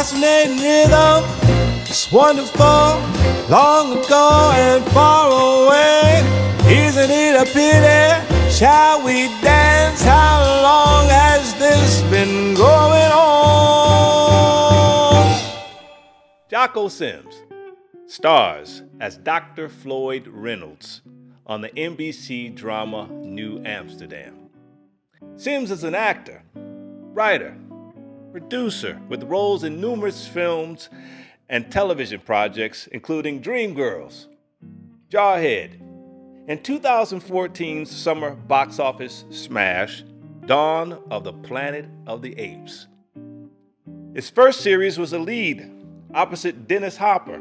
fascinating rhythm. It's wonderful, long ago and far away. Isn't it a pity? Shall we dance? How long has this been going on? Jocko Sims stars as Dr. Floyd Reynolds on the NBC drama New Amsterdam. Sims is an actor, writer, producer with roles in numerous films and television projects, including Dreamgirls, Jarhead, and 2014's summer box office smash, Dawn of the Planet of the Apes. His first series was a lead opposite Dennis Hopper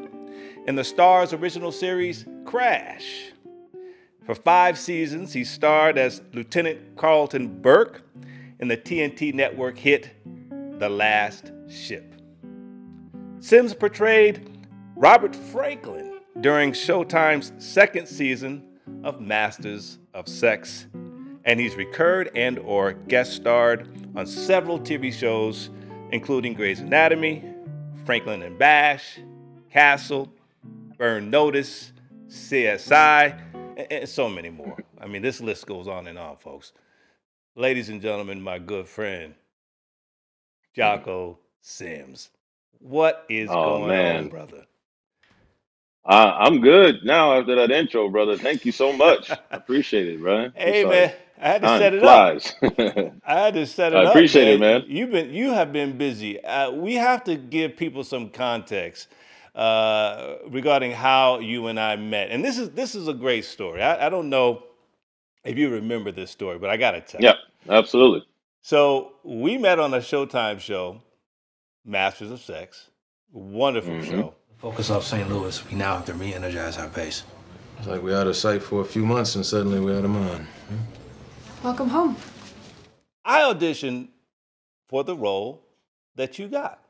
in the star's original series Crash. For five seasons, he starred as Lieutenant Carlton Burke in the TNT network hit The Last Ship. Sims portrayed Robert Franklin during Showtime's second season of Masters of Sex, and he's recurred and or guest starred on several TV shows including Grey's Anatomy, Franklin and Bash, Castle, Burn Notice, CSI, and so many more. I mean, this list goes on and on, folks. Ladies and gentlemen, my good friend, Jocko Sims. What is Oh going man, on, brother? I, I'm good now after that intro, brother. Thank you so much. I appreciate it, brother. Hey, man, I had to time set it up. flies. I had to set I it up, I appreciate it, man. man. You've been, you have been busy. Uh, we have to give people some context uh, regarding how you and I met, and this is this is a great story. I, I don't know if you remember this story, but I got to tell you. Yeah, absolutely. So we met on a Showtime show, Masters of Sex. Wonderful hmm show. Focus off St. Louis. We now have to re-energize our base. It's like we out of sight for a few months and suddenly we're out of mind. Welcome home. I auditioned for the role that you got.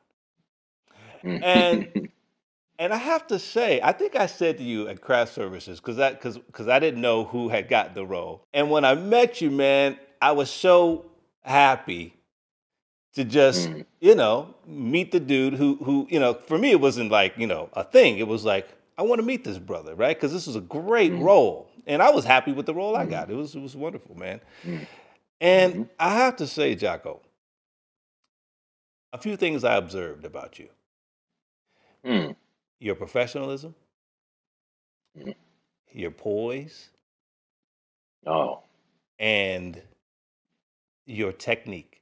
Mm-hmm. And and I have to say, I think I said to you at craft services because that because because I didn't know who had got the role. And when I met you, man, I was so happy to just Mm. you know meet the dude who who you know for me it wasn't like you know a thing. It was like I want to meet this brother, right? Because this was a great Mm. role, and I was happy with the role I got. It was it was wonderful, man. Mm. And Mhm. I have to say, Jocko, a few things I observed about you: Mm. your professionalism, Mm. your poise, Oh. and your technique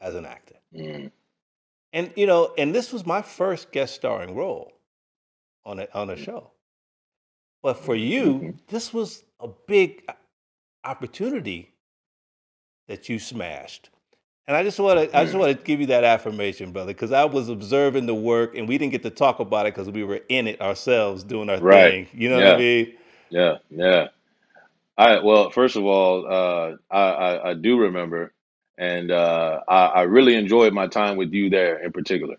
as an actor. Mm. And you know, and this was my first guest starring role on a on a show. But for you, Mhm. this was a big opportunity that you smashed. And I just want to I just Mm. want to give you that affirmation, brother, because I was observing the work and we didn't get to talk about it because we were in it ourselves doing our Right. thing. You know what I mean? Yeah. Yeah. I well, first of all, uh, I, I I do remember, and uh, I, I really enjoyed my time with you there in particular.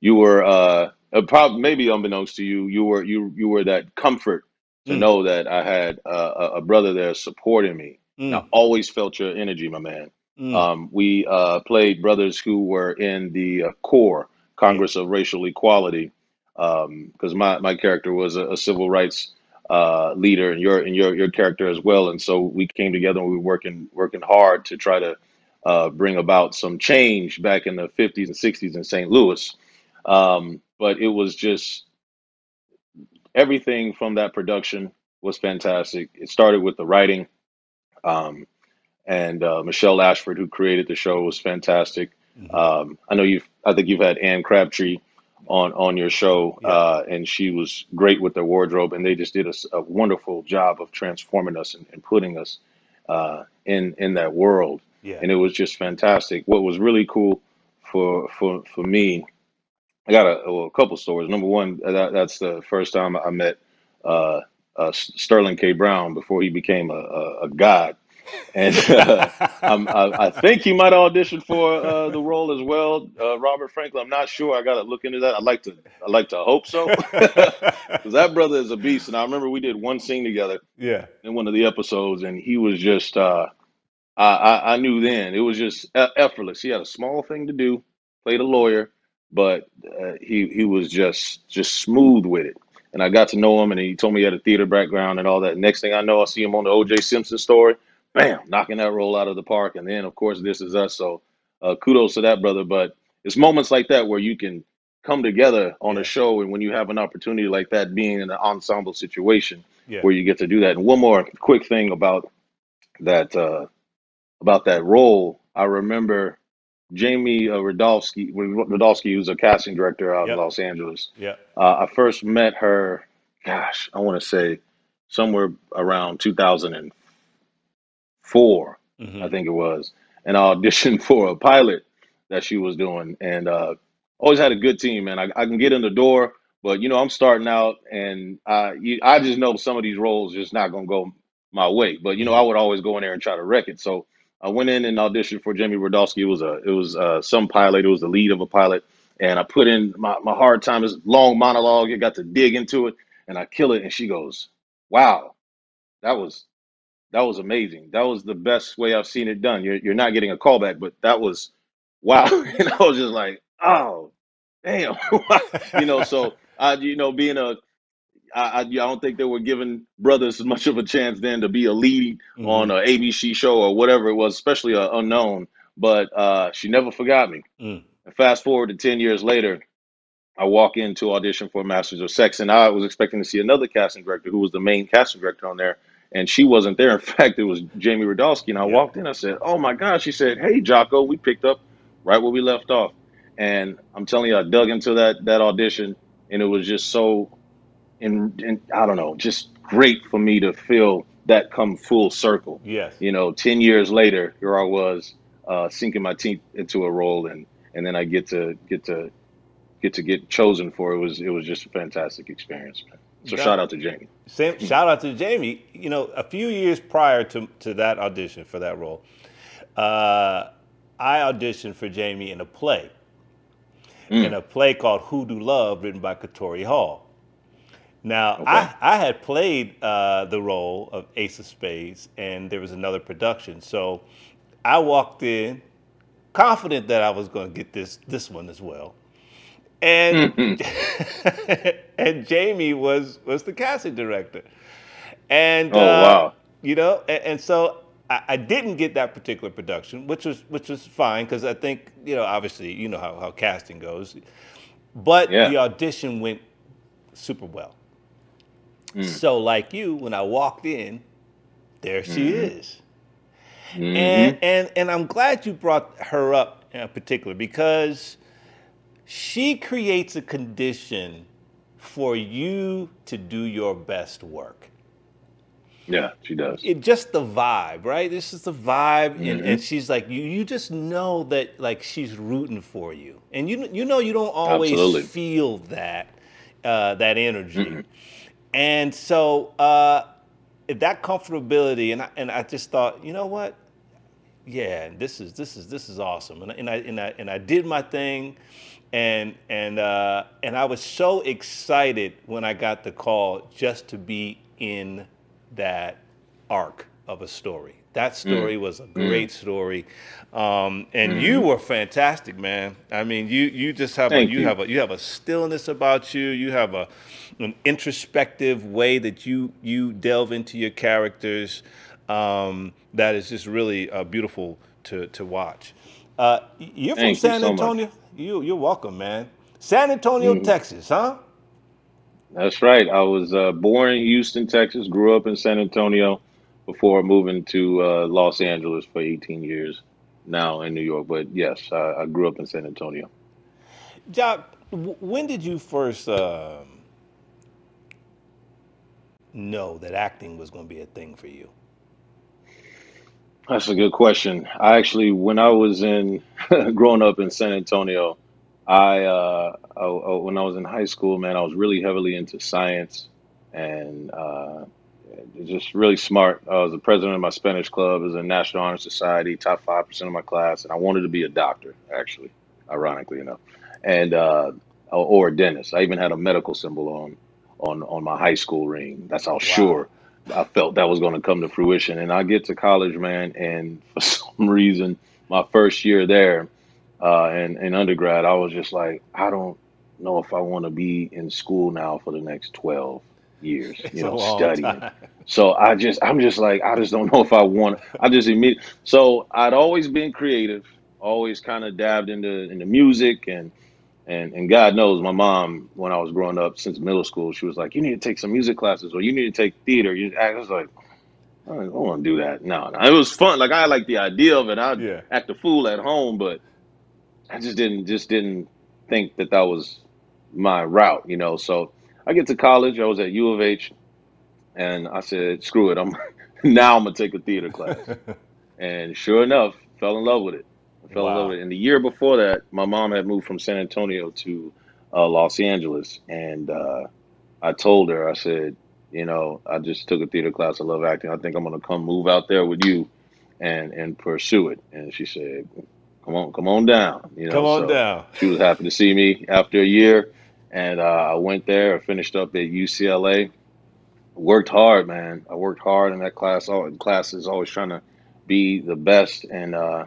You were uh, uh, prob maybe unbeknownst to you, you were you you were that comfort to Mm, know that I had a, a a brother there supporting me. And I mm, always felt your energy, my man. mm. Um, we uh, played brothers who were in the uh, core Yeah. Congress of Racial Equality, because my my character was a, a civil rights uh, leader, and your and your your character as well. And so we came together and we were working working hard to try to uh, bring about some change back in the 50s and 60s in St. Louis. Um, but it was just everything from that production was fantastic. It started with the writing. Um, and uh, Michelle Ashford, who created the show, was fantastic. Mhm. Um, I know you've, I think you've had Ann Crabtree on on your show, Yeah. uh, and she was great with their wardrobe, and they just did a wonderful job of transforming us and, and putting us uh, in in that world, Yeah. and it was just fantastic. What was really cool for for for me, I got a, well, a couple stories. Number one, that, that's the first time I met uh, uh, Sterling K. Brown before he became a, a, a god and uh, I'm, I, I think he might audition for uh, the role as well, uh, Robert Franklin. I'm not sure. I got to look into that. I'd like to. I like to hope so, because that brother is a beast. And I remember we did one scene together yeah. in one of the episodes, and he was just. Uh, I, I I knew then it was just effortless. He had a small thing to do, played a lawyer, but uh, he he was just just smooth with it. And I got to know him, and he told me he had a theater background and all that. Next thing I know, I see him on the O.J. Simpson story, bam, knocking that role out of the park. And then, of course, this is us. So, uh, kudos to that brother. But it's moments like that where you can come together on a show, and when you have an opportunity like that, being in an ensemble situation yeah, where you get to do that. And one more quick thing about that uh, about that role, I remember Jamie uh, Rudofsky, Rudofsky, who's a casting director out in Los Angeles. yep. Uh, I first met her, gosh, I want to say somewhere around 2004, I hmm think it was, and I auditioned for a pilot that she was doing, and uh, always had a good team, man. I, I can get in the door, but you know, I'm starting out, and I you, I just know some of these roles just not gonna go my way. But you know, I would always go in there and try to wreck it. So I went in and auditioned for Jamie Rudofsky. It was a it was uh, some pilot. It was the lead of a pilot, and I put in my, my hard time. This long monologue. I got to dig into it, and I kill it. And she goes, "Wow, that was that was amazing. That was the best way I've seen it done. You're you're not getting a callback, but that was wow." And I was just like, "Oh, damn," you know. So I, you know, being a I, I, I don't think they were giving brothers as much of a chance then to be a lead hmm on an ABC show or whatever it was, especially a unknown. But uh, she never forgot me. mm, And fast forward to ten years later, I walk into audition for Masters of Sex, and I was expecting to see another casting director who was the main casting director on there, and she wasn't there. In fact, it was Jamie Rudofsky. And I yep. walked in, I said, "Oh my gosh!" She said, "Hey, Jocko, we picked up right where we left off." And I'm telling you, I dug into that that audition, and it was just so and and I don't know, just great for me to feel that come full circle. Yes. You know, ten years later, here I was uh, sinking my teeth into a role, and and then I get to get to get to get chosen for it was it was just a fantastic experience, man. So shout out to Jamie. same, shout out to Jamie. You know, a few years prior to, to that audition for that role, uh, I auditioned for Jamie in a play, in Mm, a play called Hoodoo Love, written by Katori Hall. Now, okay. I, I had played uh, the role of Ace of Spades, and there was another production. So I walked in confident that I was going to get this this one as well. And Mhm. and Jamie was was the casting director, and Oh uh, wow. you know, and, and so I, I didn't get that particular production, which was which was fine because I think you know obviously you know how, how casting goes, but Yeah. the audition went super well. Mm. So like you, when I walked in, there she Mhm. is. And Mhm. and and I'm glad you brought her up in particular because she creates a condition for you to do your best work. Yeah, she does. It just the vibe, right? This is the vibe, and, and Mhm. she's like you. You just know that like she's rooting for you, and you you know you don't always Absolutely. feel that uh, that energy, Mm-mm. and so uh, that comfortability, and I, and I just thought, you know what? yeah, this is this is this is awesome. And, and I and I and I did my thing, and and uh, and I was so excited when I got the call just to be in that arc of a story. That Mm. story was a Mm. great story, um, and you Mhm. were fantastic, man. I mean, you you just have a you you. have a you have a stillness about you. You have a an introspective way that you you delve into your characters um, that is just really uh, beautiful to to watch. Uh, you're from Thank you San much. Antonio. You you're welcome, man. San Antonio, Mhm. Texas, huh? That's right. I was uh, born in Houston, Texas. Grew up in San Antonio before moving to uh, Los Angeles for 18 years. Now in New York, but yes, I, I grew up in San Antonio. Jock, when did you first um know that acting was going to be a thing for you? That's a good question. I actually, when I was in growing up in San Antonio, I, uh, I, I- when I was in high school, man, I was really heavily into science and uh, just really smart. I was the president of my Spanish club, was in National Honor Society, top five percent of my class, and I wanted to be a doctor, actually, ironically enough, and uh, or or a dentist. I even had a medical symbol on on on my high school ring. That's how Wow. sure I felt that was going to come to fruition. And I get to college, man, and for some reason, my first year there. uh, and in undergrad, I was just like, I don't know if I want to be in school now for the next 12 years, It's you know, studying. time. So I just, I'm just like, I just don't know if I want. I just immediately. So I'd always been creative, always kind of dabbed into into music and and and God knows my mom when I was growing up since middle school, she was like, you need to take some music classes or you need to take theater. You, I was like. I don't want to do that. No, no, it was fun. Like I like the idea of it. I'd Yeah. act a fool at home, but I just didn't just didn't think that that was my route, you know. So I get to college. I was at U of H, and I said, "Screw it! I'm now I'm gonna take a theater class." And sure enough, fell in love with it. I fell in love with it. And the year before that, my mom had moved from San Antonio to uh, Los Angeles, and uh, I told her, I said, "You know, I just took a theater class. I love acting. I think I'm gonna come move out there with you and and pursue it." And she said, "Come on, come on down." You know, Come on so down. she was happy to see me after a year, and uh, I went there. I finished up at UCLA. Worked hard, man. I worked hard in that class. All in classes, always trying to be the best, and uh,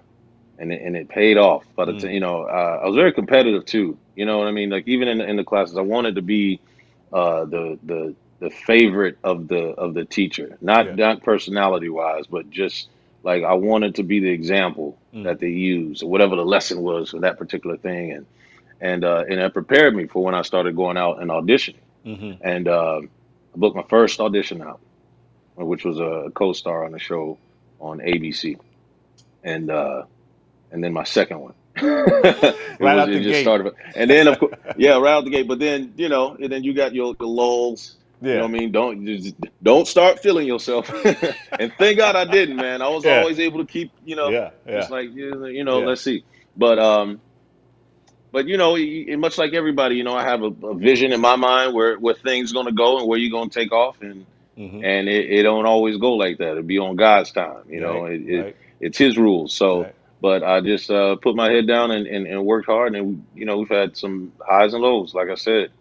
and it, and it paid off. But it's, Mm. you know, uh, I was very competitive too. You know what I mean? Like even in the, in the classes, I wanted to be uh, the the the favorite of the of the teacher, not Yeah. not personality wise, but just like I wanted to be the example Mm. that they use, or whatever the lesson was for that particular thing, and and uh, and it prepared me for when I started going out and auditioning. hmm And uh, I booked my first audition out, which was a co-star on the show on ABC, and uh, and then my second one. Right was out the gate. started, and then of course, yeah, right out the gate. But then you know, and then you got your, your lulls. You know Yeah. what I mean? Don't just don't start feeling yourself. and thank God I didn't, man. I was Yeah. always able to keep, you know, Yeah. Yeah. just like you know, Yeah. let's see. But um, but you know, much like everybody, you know, I have a, a vision in my mind where where things gonna go and where you're gonna take off, and hmm and it, it don't always go like that. It be on God's time, you know. Right. It, it Right. it's His rules. So, Right. But I just uh, put my head down and, and, and worked hard, and you know, we've had some highs and lows, like I said.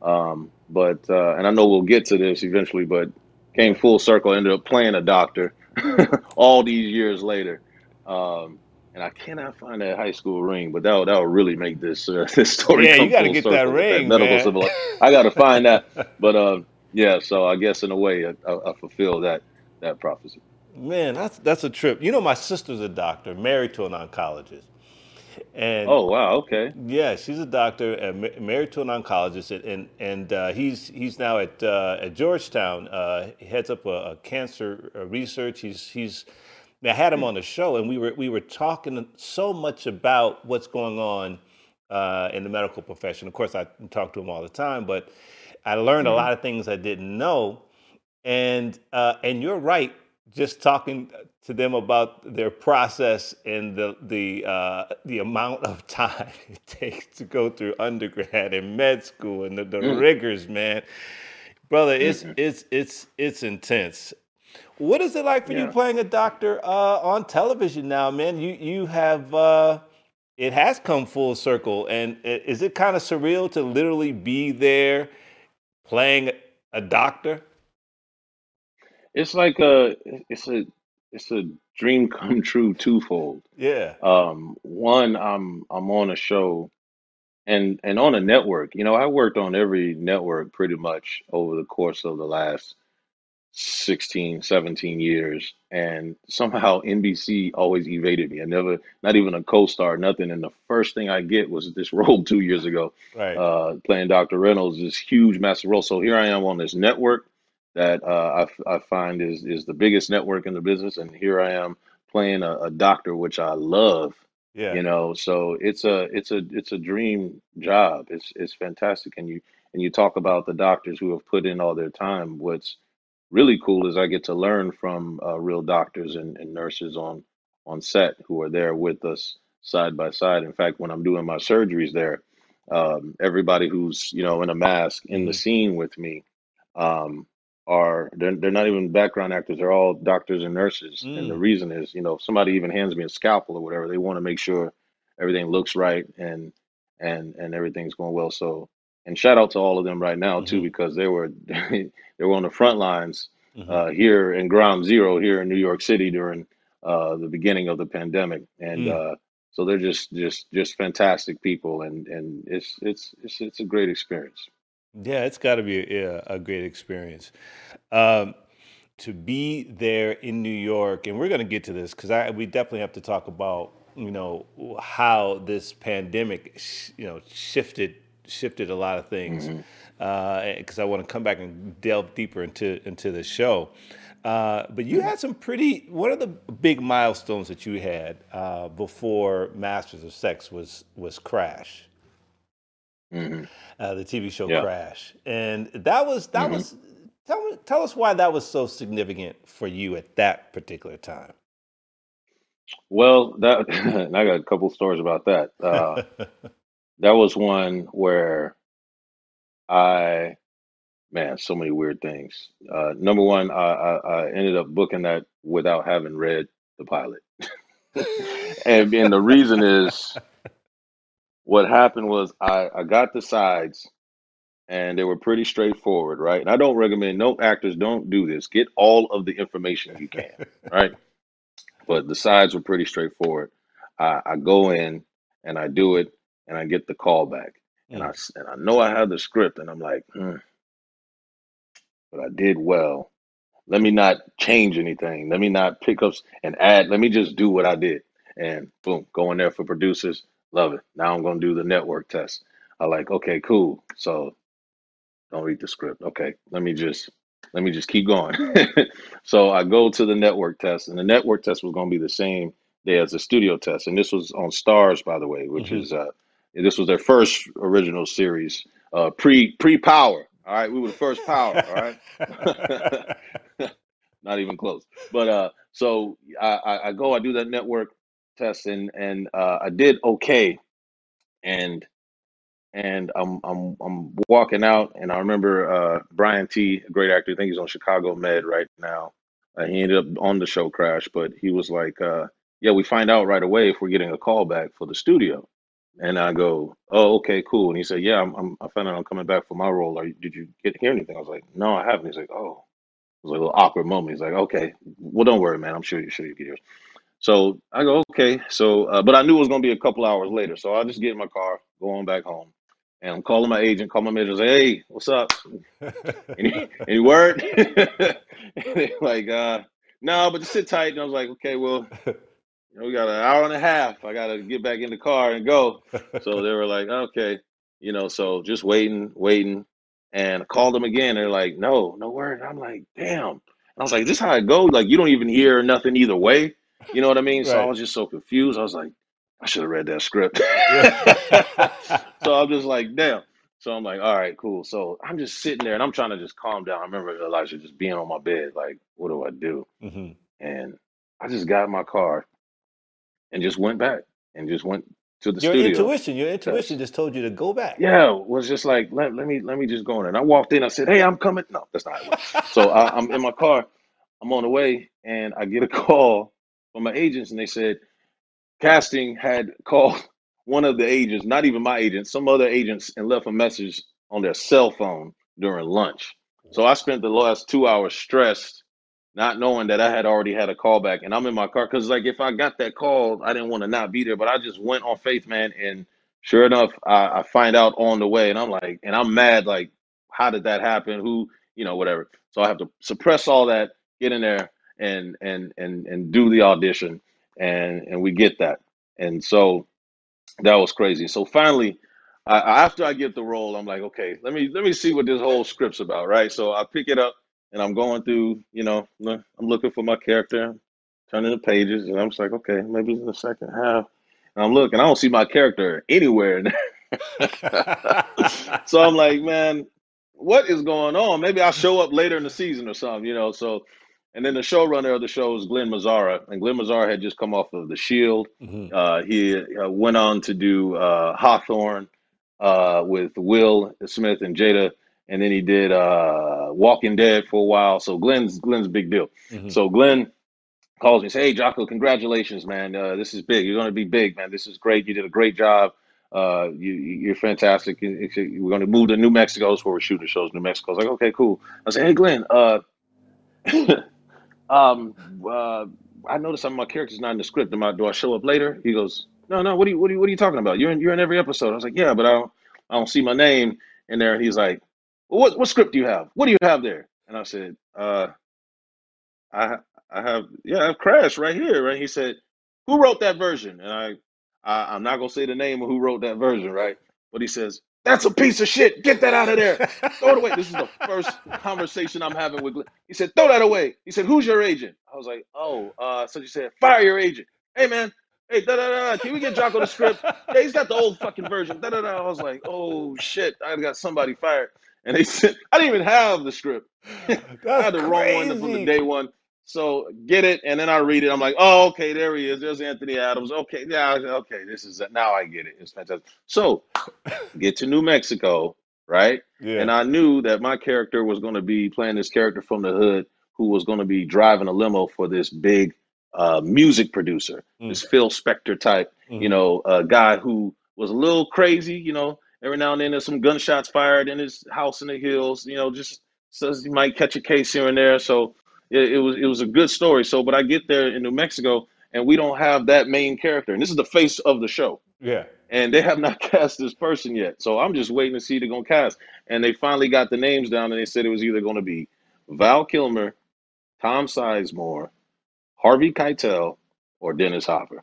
Um, but uh, and I know we'll get to this eventually, but came full circle. Ended up playing a doctor all these years later. Um, and I cannot find that high school ring, but that would, that would really make this uh, this story Yeah. You got to get that with that ring, man. civil. I got to find that, but um, yeah. So I guess in a way, I, I, I fulfill that that prophecy. Man, that's that's a trip. You know, my sister's a doctor, married to an oncologist, and Oh wow, okay. yeah, she's a doctor and married to an oncologist, and and, and uh, he's he's now at uh, at Georgetown. Uh, he heads up a, a cancer uh, research. He's he's. I had him on the show, and we were we were talking so much about what's going on uh, in the medical profession. Of course, I talk to him all the time, but I learned a hmm lot of things I didn't know. And uh, and you're right. Just talking to them about their process and the the uh, the amount of time it takes to go through undergrad and med school and the, the mm rigors, man, brother, it's mm it's it's it's intense. What is it like for you playing a doctor uh, on television now, man? You you have uh, it has come full circle, and is it kind of surreal to literally be there playing a doctor? It's like a it's a it's a dream come true twofold. Yeah. Um, one, I'm I'm on a show and and on a network. You know, I worked on every network pretty much over the course of the last 16, 17 years, and somehow NBC always evaded me. I never, not even a co-star, nothing. And the first thing I get was this role two years ago, Right. uh, playing Dr. Reynolds, this huge, massive role. So here I am on this network that uh, I, I find is is the biggest network in the business, and here I am playing a, a doctor, which I love. Yeah. You know, so it's a it's a it's a dream job. It's it's fantastic, and you and you talk about the doctors who have put in all their time. What's really cool is I get to learn from uh, real doctors and, and nurses on on set who are there with us side by side. In fact, when I'm doing my surgeries there, um, everybody who's you know in a mask in the hmm scene with me um, are they're, they're not even background actors. They're all doctors and nurses. And the Mm. reason is, you know, if somebody even hands me a scalpel or whatever, they want to make sure everything looks right and and and everything's going well. So and shout out to all of them right now too hmm because they were they were on the front lines hmm uh, here in Ground Zero here in New York City during uh, the beginning of the pandemic, and Mm. uh, So they're just just just fantastic people, and and it's it's it's it's a great experience. Yeah, it's got to be a, a great experience. Um, to be there in New York, and we're going to get to this because I we definitely have to talk about you know how this pandemic sh- you know shifted shifted a lot of things because I want to come back and delve deeper into into the show. Uh, but you hmm had some pretty. One of the big milestones that you had uh, before Masters of Sex was was Crash, hmm uh, the TV show Yeah. Crash, and that was that hmm was. Tell me, tell us why that was so significant for you at that particular time. Well, that and I got a couple stories about that. Uh, that was one where I, man, so many weird things. Uh, number one, I, I, I ended up booking that without having read the pilot, and and the reason is what happened was I I got the sides and they were pretty straightforward, right? And I don't recommend no actors don't do this. Get all of the information you can, right? But the sides were pretty straightforward. I, I go in and I do it and I get the call back. And I Mm, and I know I have the script and I'm like, hmm, but I did well. Let me not change anything. Let me not pick up and add. Let me just do what I did. And boom, go in there for producers. Love it. Now I'm gonna do the network test. I like, okay, cool. So don't read the script. Okay, let me just let me just keep going. so I go to the network test, and the network test was going to be the same day as the studio test, and this was on Starz, by the way, which hmm is uh, this was their first original series, uh, pre pre Power. All right, we were the first Power. All right, not even close. But uh, so I, I, I go, I do that network test, and and uh, I did okay, and and I'm I'm I'm walking out, and I remember uh, Brian Tee, a great actor. I think he's on Chicago Med right now. Uh, he ended up on the show Crash, but he was like, uh, "Yeah, we find out right away if we're getting a call back for the studio." And I go, "Oh, okay, cool." And he said, "Yeah, I'm, I'm I found out I'm coming back for my role. Are you, did you get hear anything?" I was like, "No, I haven't." He's like, "Oh." It was a little awkward moment. He's like, "Okay, well, don't worry, man. I'm sure you sure you get yours." So I go, okay. So, uh, but I knew it was going to be a couple hours later. So I just get in my car, go on back home. And I'm calling my agent, call my manager, say, hey, what's up? Any, any word? like, uh, no, but just sit tight. And I was like, okay, well, you know, we got an hour and a half. I got to get back in the car and go. So they were like, okay, you know, so just waiting, waiting. And I called them again. They're like, no, no word. I'm like, damn. And I was like, is this how it goes? Like, you don't even hear nothing either way. You know what I mean? So I right. was just so confused. I was like, I should have read that script. Yeah. so I'm just like, damn. So I'm like, all right, cool. So I'm just sitting there and I'm trying to just calm down. I remember Elijah just being on my bed, like, what do I do? hmm And I just got in my car and just went back and just went to the Your studio intuition, your intuition just told you to go back. Yeah, it was just like, let, let me let me just go in. And I walked in, I said, Hey, I'm coming. No, that's not how it went. So I, I'm in my car, I'm on the way, and I get a call from my agents, and they said casting had called one of the agents, not even my agent, some other agents, and left a message on their cell phone during lunch. So I spent the last two hours stressed, not knowing that I had already had a call back, and I'm in my car because, like, if I got that call, I didn't want to not be there, but I just went on faith, man, and sure enough, I, I find out on the way, and I'm like, and I'm mad, like, how did that happen? Who, you know, whatever. So I have to suppress all that, get in there, and and and and do the audition, and and we get that, and so that was crazy. So finally, I, after I get the role, I'm like, okay, let me let me see what this whole script's about, right? So I pick it up and I'm going through, you know, I'm looking for my character, turning the pages, and I'm just like, okay, maybe in the second half. And I'm looking, I don't see my character anywhere. so I'm like, man, what is going on? Maybe I'll show up later in the season or something, you know. So, and then the showrunner of the show is Glen Mazzara, and Glen Mazzara had just come off of The Shield. hmm Uh, he uh, went on to do uh, Hawthorne uh, with Will Smith and Jada, and then he did uh, Walking Dead for a while. So Glen's Glen's a big deal. hmm So Glen calls me, and says, "Hey, Jocko, congratulations, man. Uh, this is big. You're going to be big, man. This is great. You did a great job. Uh, you, you're fantastic. We're going to move to New Mexico. That's where we're shooting shows. New Mexico. I was like, okay, cool. I said, hey, Glen. Um, uh, I noticed some of my characters not in the script. Am I, do I show up later? He goes, no, no. What are you, what are you, what are you talking about? You're in, you're in every episode. I was like, yeah, but I don't, I don't see my name in there. And he's like, well, what, what script do you have? What do you have there? And I said, uh, I, I have, yeah, I have Crash right here. Right? He said, who wrote that version? And I, I, I'm not gonna say the name of who wrote that version, right? But he says, that's a piece of shit. Get that out of there. Throw it away. This is the first conversation I'm having with. Glen. He said, throw that away. He said, who's your agent? I was like, oh, uh, so he said, fire your agent. Hey man, hey, da da da. Can we get Jocko the script? Yeah, he's got the old fucking version. Da da da. I was like, oh shit, I got somebody fired. And they said, I didn't even have the script. I had the wrong one from the day one. So get it, and then I read it. I'm like, oh, okay, there he is. There's Anthony Adams. Okay, yeah, okay, this is now I get it. It's fantastic. So get to New Mexico, right? Yeah. And I knew that my character was going to be playing this character from the hood who was going to be driving a limo for this big uh, music producer, Mm. this Phil Spector type, you Mhm. know, a guy who was a little crazy, you know. Every now and then there's some gunshots fired in his house in the hills, you know, just says he might catch a case here and there. So it, it was it was a good story. So, but I get there in New Mexico and we don't have that main character, and this is the face of the show Yeah. and they have not cast this person yet. So I'm just waiting to see they're gonna cast. And they finally got the names down, and they said it was either gonna be Val Kilmer, Tom Sizemore, Harvey Keitel, or Dennis Hopper.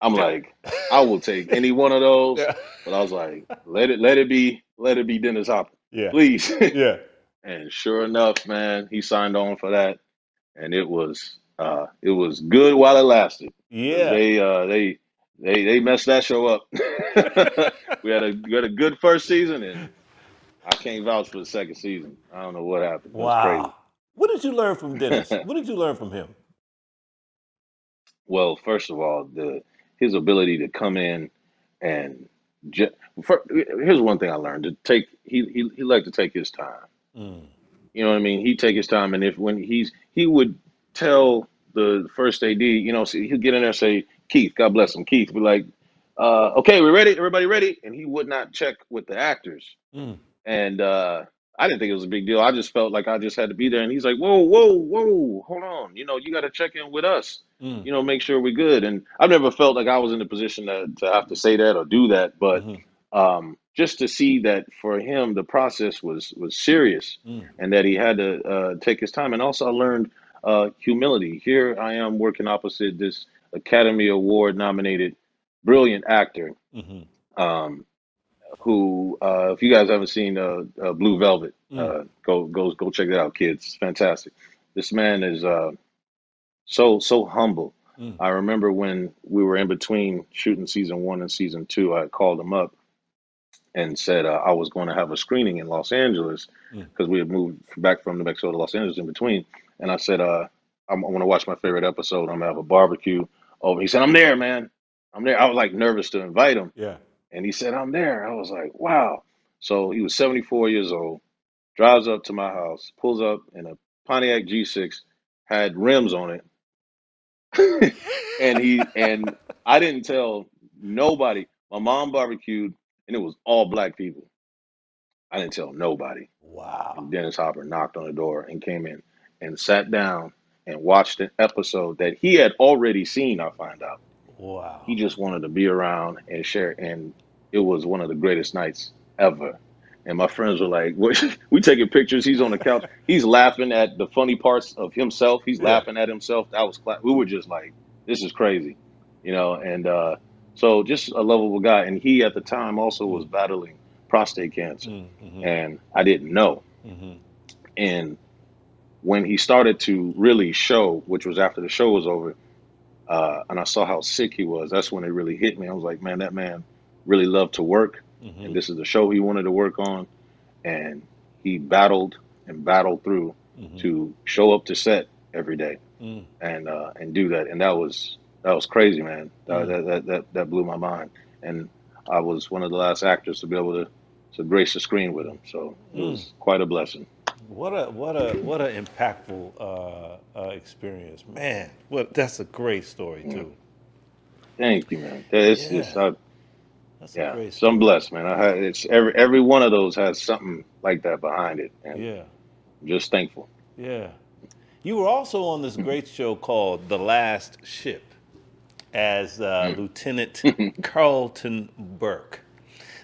I'm like, I will take any one of those, Yeah. but I was like, let it let it be let it be Dennis Hopper, Yeah. please. Yeah. And sure enough, man, he signed on for that, and it was uh it was good while it lasted. Yeah. They uh they they they messed that show up. we had a we had a good first season and I can't vouch for the second season. I don't know what happened. It was crazy. Wow. What did you learn from Dennis? What did you learn from him? Well, first of all, the his ability to come in and ju- fir- here's one thing I learned to take he he he liked to take his time. Mm. You know what I mean? He'd take his time, and if when he's he would tell the first AD, you know, so he'd get in there and say, Keith, God bless him. Keith be like, uh, okay, we're ready? Everybody ready? And he would not check with the actors. Mm. And uh, I didn't think it was a big deal. I just felt like I just had to be there. And he's like, whoa, whoa, whoa, hold on. You know, you got to check in with us. Mm. You know, make sure we're good. And I've never felt like I was in a position to, to have to say that or do that. But Mhm. um, just to see that for him, the process was was serious Mm. and that he had to uh, take his time. And also, I learned uh, humility. Here I am working opposite this Academy Award nominated brilliant actor Mhm. um, who, uh, if you guys haven't seen uh, uh, Blue Velvet, Mm. uh, go go go check it out, kids. It's fantastic. This man is uh, so so humble. Mm. I remember when we were in between shooting season one and season two, I called him up and said uh, I was going to have a screening in Los Angeles because we had moved back from New Mexico to Los Angeles in between. And I said, uh, I'm, I want to watch my favorite episode. I'm gonna have a barbecue over. He said, I'm there, man. I'm there. I was like nervous to invite him, Yeah. and he said, I'm there. I was like, wow. So he was 74 years old, drives up to my house, pulls up in a Pontiac G6, had rims on it, and he and I didn't tell nobody. My mom barbecued, and it was all black people. I didn't tell nobody. Wow. And Dennis Hopper knocked on the door and came in and sat down and watched an episode that he had already seen. I find out Wow. he just wanted to be around and share, and it was one of the greatest nights ever. And my friends were like, "What- "We taking pictures." He's on the couch. He's laughing at the funny parts of himself. He's Yeah. laughing at himself. That was cla- we were just like, "This is crazy," you know. And uh, so, just a lovable guy. And he at the time also was battling prostate cancer, Mm. Mhm. and I didn't know. Mhm. And when he started to really show, which was after the show was over, uh, and I saw how sick he was, that's when it really hit me. I was like, man, that man really loved to work, and Mhm. this is the show he wanted to work on, and he battled and battled through Mhm. to show up to set every day Mm. and uh, and do that, and that was that was crazy, man. That, that, that that that blew my mind, and I was one of the last actors to be able to to grace the screen with him, so it Mm. was quite a blessing. What a what a what a impactful uh, uh, experience, man. What that's a great story too. Thank you, man. It's, it's Yeah. I, That's a yeah, great so story. I'm blessed, man. I it's every every one of those has something like that behind it, and Yeah, I'm just thankful. yeah. You were also on this great show called The Last Ship. As uh, Lieutenant Carlton Burke,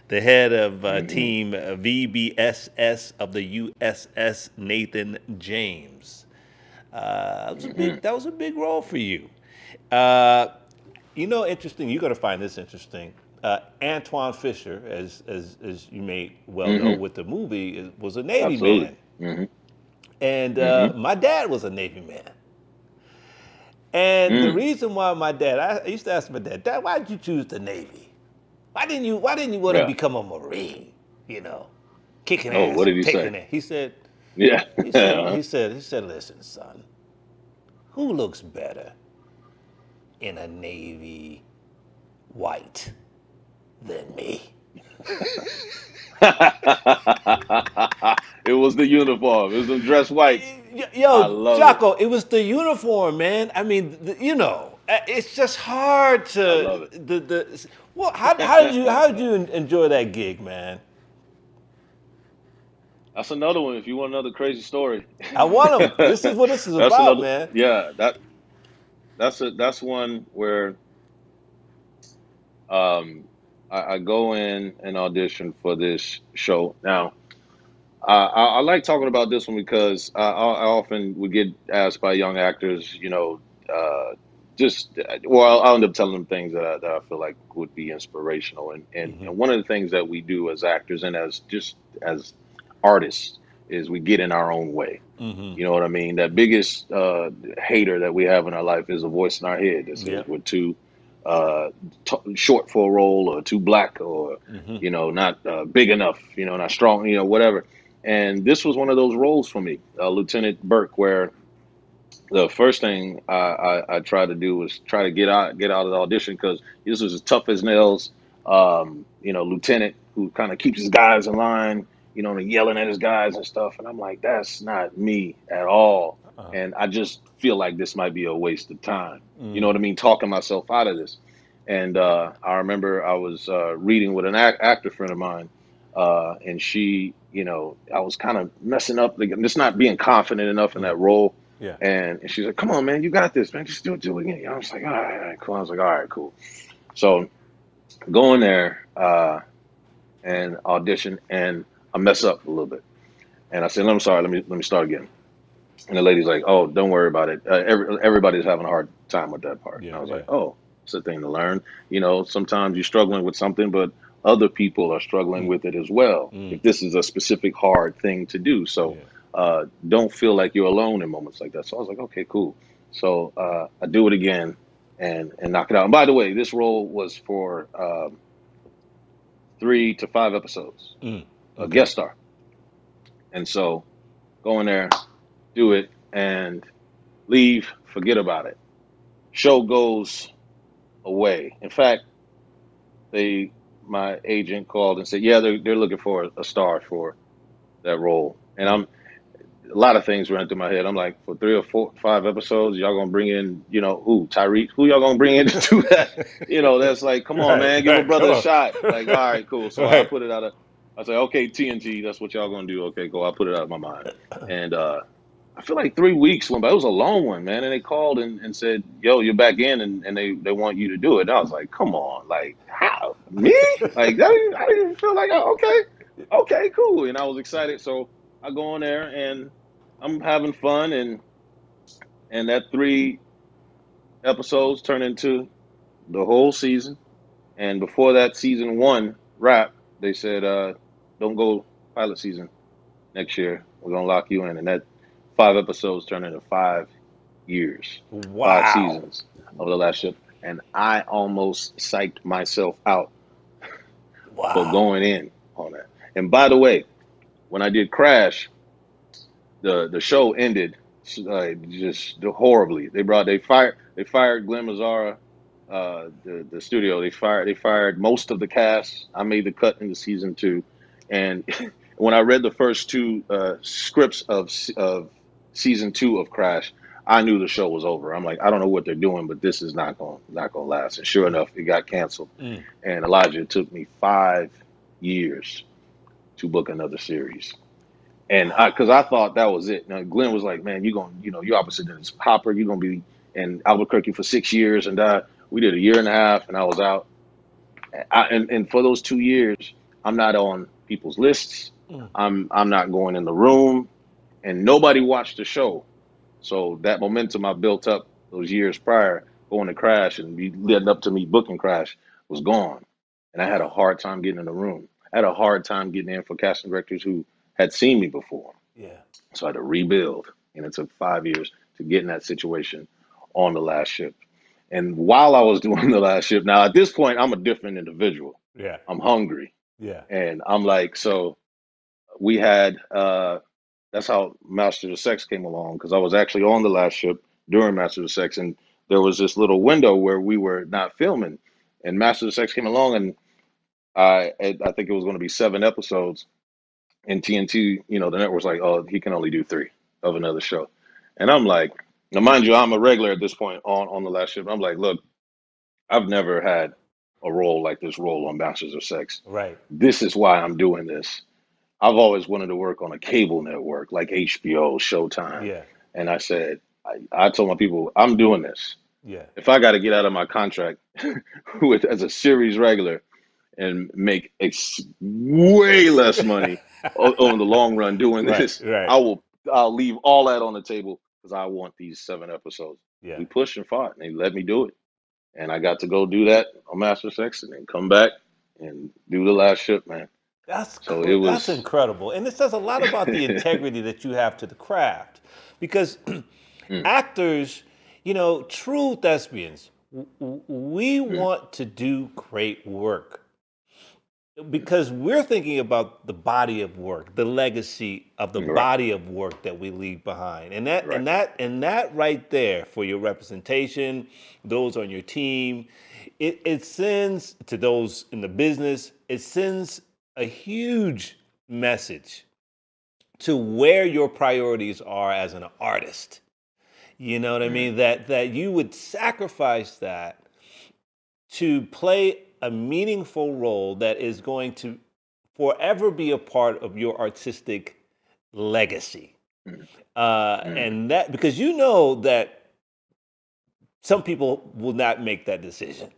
the head of uh, Team VBSS of the USS Nathan James. Uh, that, was a big, that was a big role for you. Uh, you know, interesting. You're going to find this interesting. Uh, Antwone Fisher, as, as as you may well know with the movie, was a Navy Absolutely. man, and uh, my dad was a Navy man. And the mm. reason why my dad, I, used to ask my dad, Dad, why did you choose the Navy? Why didn't you Why didn't you want to Yeah. become a Marine? You know, kicking Oh, ass, what did he taking say? it. He said, Yeah. he said, he said, he said, listen, son, who looks better in a navy white than me? it was the uniform. It was the dress white. Yo, love it. Jocko, it. was the uniform, man. I mean, the, you know, uh, it's just hard to I love it. the the. Well, how, how did you how did you enjoy that gig, man? That's another one. If you want another crazy story, I want them. This is what this is that's about, another. man. Yeah, that that's a that's one where um I, I go in and audition for this show. Now, I, I, I like talking about this one because I, I often would get asked by young actors, you know, uh, just well, I'll end up telling them things that I, that I feel like would be inspirational. And, and Mhm. and one of the things that we do as actors and as just as artists is we get in our own way. hmm You know what I mean? That biggest uh, hater that we have in our life is a voice in our head that says Yeah. we're too uh, t- short for a role or too black or hmm you know not uh, big enough, you know, not strong, you know, whatever. And this was one of those roles for me, uh, Lieutenant Burke, where the first thing I, I, I tried to do was try to get out get out of the audition because this was as tough as nails. Um, you know, lieutenant who kind of keeps his guys in line, you know, and yelling at his guys and stuff. And I'm like, that's not me at all. Uh-huh. And I just feel like this might be a waste of time. Mm. You know what I mean? Talking myself out of this. And uh, I remember I was uh, reading with an ac- actor friend of mine, uh, and she, you know, I was kind of messing up, like, just not being confident enough in that role. Yeah. And, and she's like, "Come on, man, you got this, man. Just do it, do it again." I was like, "All right, all right, cool." I was like, "All right, cool." So go in there uh, and audition, and I mess up a little bit. And I said, "I'm sorry. Let me let me start again." And the lady's like, "Oh, don't worry about it. Uh, every, everybody's having a hard time with that part." And I was yeah. like, "Oh, it's a thing to learn. You know, sometimes you're struggling with something, but other people are struggling with it as well. Mm. If this is a specific hard thing to do, so Yeah. uh, don't feel like you're alone in moments like that." So I was like, "Okay, cool." So uh, I do it again and and knock it out. And by the way, this role was for um, three to five episodes, Mm. a guest star. And so go in there, do it, and leave, forget about it. Show goes away. In fact, they my agent called and said, "Yeah, they're they're looking for a, star for that role." And I'm a lot of things ran through my head. I'm like, for three or four, five episodes, y'all gonna bring in, you know, who Tyreek? Who y'all gonna bring in to do that? You know, that's like, come on, Right, man, give a brother a shot. Like, all right, cool. So I put it out of. I say, okay, TNT, that's what y'all gonna do. Okay, cool. I put it out of my mind. And uh, I feel like three weeks went by. It was a long one, man. And they called and, and said, yo, you're back in, and, and they, they want you to do it. And I was like, come on, like how me? Like that? didn't- I didn't even feel like, oh, okay, okay, cool. And I was excited, so I go on there and I'm having fun, and and that three episodes turn into the whole season. And before that season one wrap, they said, uh, don't go pilot season next year. We're gonna lock you in, and that five episodes turned into five years, five seasons of the last ship. And I almost psyched myself out for going in on that. And by the way, when I did Crash, the the show ended uh, just horribly. They brought they fired they fired Glen Mazzara, uh, the the studio. They fired they fired most of the cast. I made the cut into season two, and when I read the first two uh, scripts of of season two of Crash, I knew the show was over. I'm like, I don't know what they're doing, but this is not going not going to last. And sure enough, it got canceled. Mm. And Elijah, it took me five years to book another series. And I, cause I thought that was it. Now Glen was like, man, you're going, to you know, you're opposite Dennis Hopper. You're going to be in Albuquerque for six years and die. we did a year and a half, and I was out. I, and and for those two years, I'm not on people's lists. Mm. I'm I'm not going in the room, and nobody watched the show. So that momentum I built up those years prior, going to Crash and be leading up to me booking Crash, was gone, and I had a hard time getting in the room. I had a hard time getting in for casting directors who had seen me before. Yeah. So I had to rebuild, and it took five years to get in that situation on the last ship. And while I was doing the last ship, now at this point, I'm a different individual. Yeah. I'm hungry, Yeah. and I'm like, so we had. uh That's how Master of Sex came along because I was actually on the last ship during Master of Sex, and there was this little window where we were not filming, and Master of Sex came along, and I I think it was going to be seven episodes, and TNT, you know, the network's like, oh, he can only do three of another show. And I'm like, now mind you, I'm a regular at this point on, on the last ship. I'm like, look, I've never had a role like this role on Masters of Sex. Right. This is why I'm doing this. I've always wanted to work on a cable network like HBO, Showtime. Yeah. And I said, I, I told my people, I'm doing this. Yeah. If I got to get out of my contract with as a series regular and make ex- way less money o- on the long run doing Right. this, Right. I will. I'll leave all that on the table because I want these seven episodes. Yeah. We pushed and fought, and they let me do it, and I got to go do that on Master Sex, and then come back and do the last ship, man. That's So cool. it that's incredible, and it says a lot about the integrity that you have to the craft, because Mm. actors, you know, true thespians, we Mm. want to do great work because we're thinking about the body of work, the legacy of the Right. body of work that we leave behind, and that Right. and that and that right there for your representation, those on your team, it, it sends to those in the business, it sends a huge message to where your priorities are as an artist. You know what I mean? Mm. That that you would sacrifice that to play a meaningful role that is going to forever be a part of your artistic legacy. Mm. Uh, mm. And that because you know that some people will not make that decision.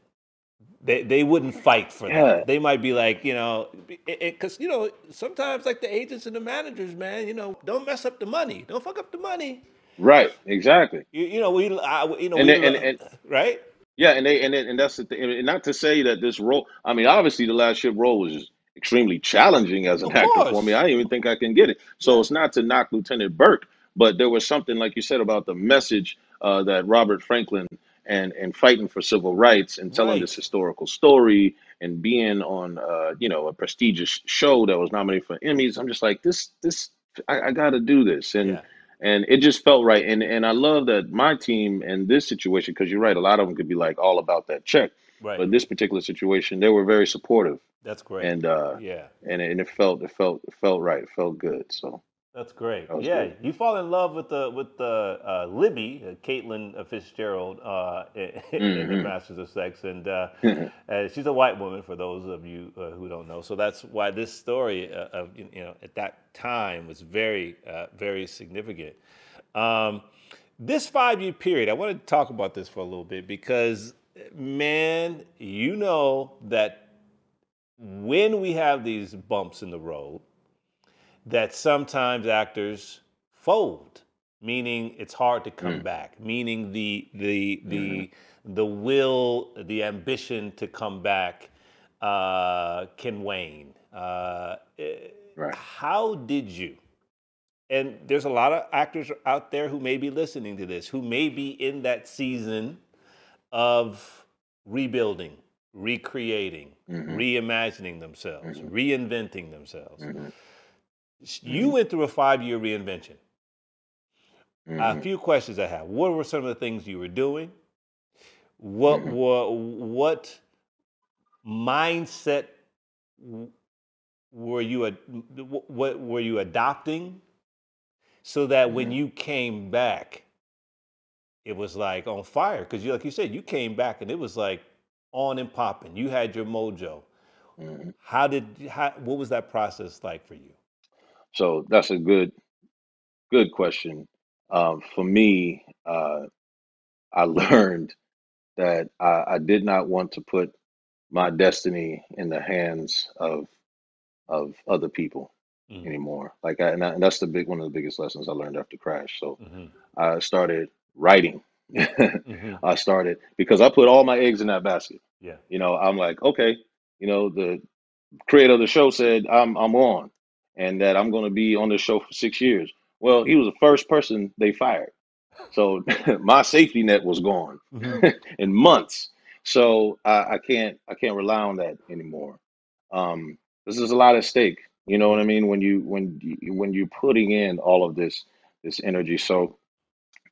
They, they wouldn't fight for Yeah. that. They might be like, you know, because, you know, sometimes like the agents and the managers, man, you know, don't mess up the money. Don't fuck up the money. Right, exactly. You, you know, we, I, you know, And we, and- and- right? Yeah, and they and and that's the thing. And not to say that this role. I mean, obviously, the last ship role was extremely challenging as an actor for me. I didn't even think I can get it. So it's not to knock Lieutenant Burke, but there was something like you said about the message uh, that Robert Franklin and and fighting for civil rights and telling Right. this historical story and being on uh, you know a prestigious show that was nominated for Emmys. I'm just like this. This I, I got to do this and. Yeah. and it just felt right. And and I love that my team in this situation, because you're right, a lot of them could be like all about that check, Right. but this particular situation, they were very supportive, That's great. and uh, yeah. and and it felt it felt it felt right, it felt good. So That's great. That Yeah, good. you fall in love with the with the uh, Libby, uh, Caitlin Fitzgerald, uh, in, in the Mhm. Masters of Sex, and uh, uh, she's a white woman for those of you uh, who don't know. So that's why this story uh, of you know at that time was very uh, very significant. Um, this five year period, I want to talk about this for a little bit because, man, you know that when we have these bumps in the road, that sometimes actors fold, meaning it's hard to come back, meaning the the the the will, the ambition to come back uh, can wane. Uh, Right. How did you? And there's a lot of actors out there who may be listening to this, who may be in that season of rebuilding, recreating, Mhm. reimagining themselves, reinventing themselves. You went through a five year reinvention. A Mhm. few questions I have. What were some of the things you were doing? What Mhm. were what mindset were you what were you adopting so that when Mhm. you came back it was like on fire because you like you said you came back and it was like on and popping you had your mojo Mhm. how did how, what was that process like for you So that's a good good question. Um, for me, uh, I learned that I, I did not want to put my destiny in the hands of of other people Mm, anymore. Like, I, and, I, and that's the big one of the biggest lessons I learned after crash. So mhm, I started writing. mhm. I started because I put all my eggs in that basket. Yeah. You know, I'm like, okay, you know, the creator of the show said I'm I'm on, and that I'm going to be on the show for six years. Well, he was the first person they fired, so my safety net was gone Mhm. in months. So I, I can't I can't rely on that anymore. Um, this is a lot at stake. You know what I mean? When you when you, when you're putting in all of this this energy. So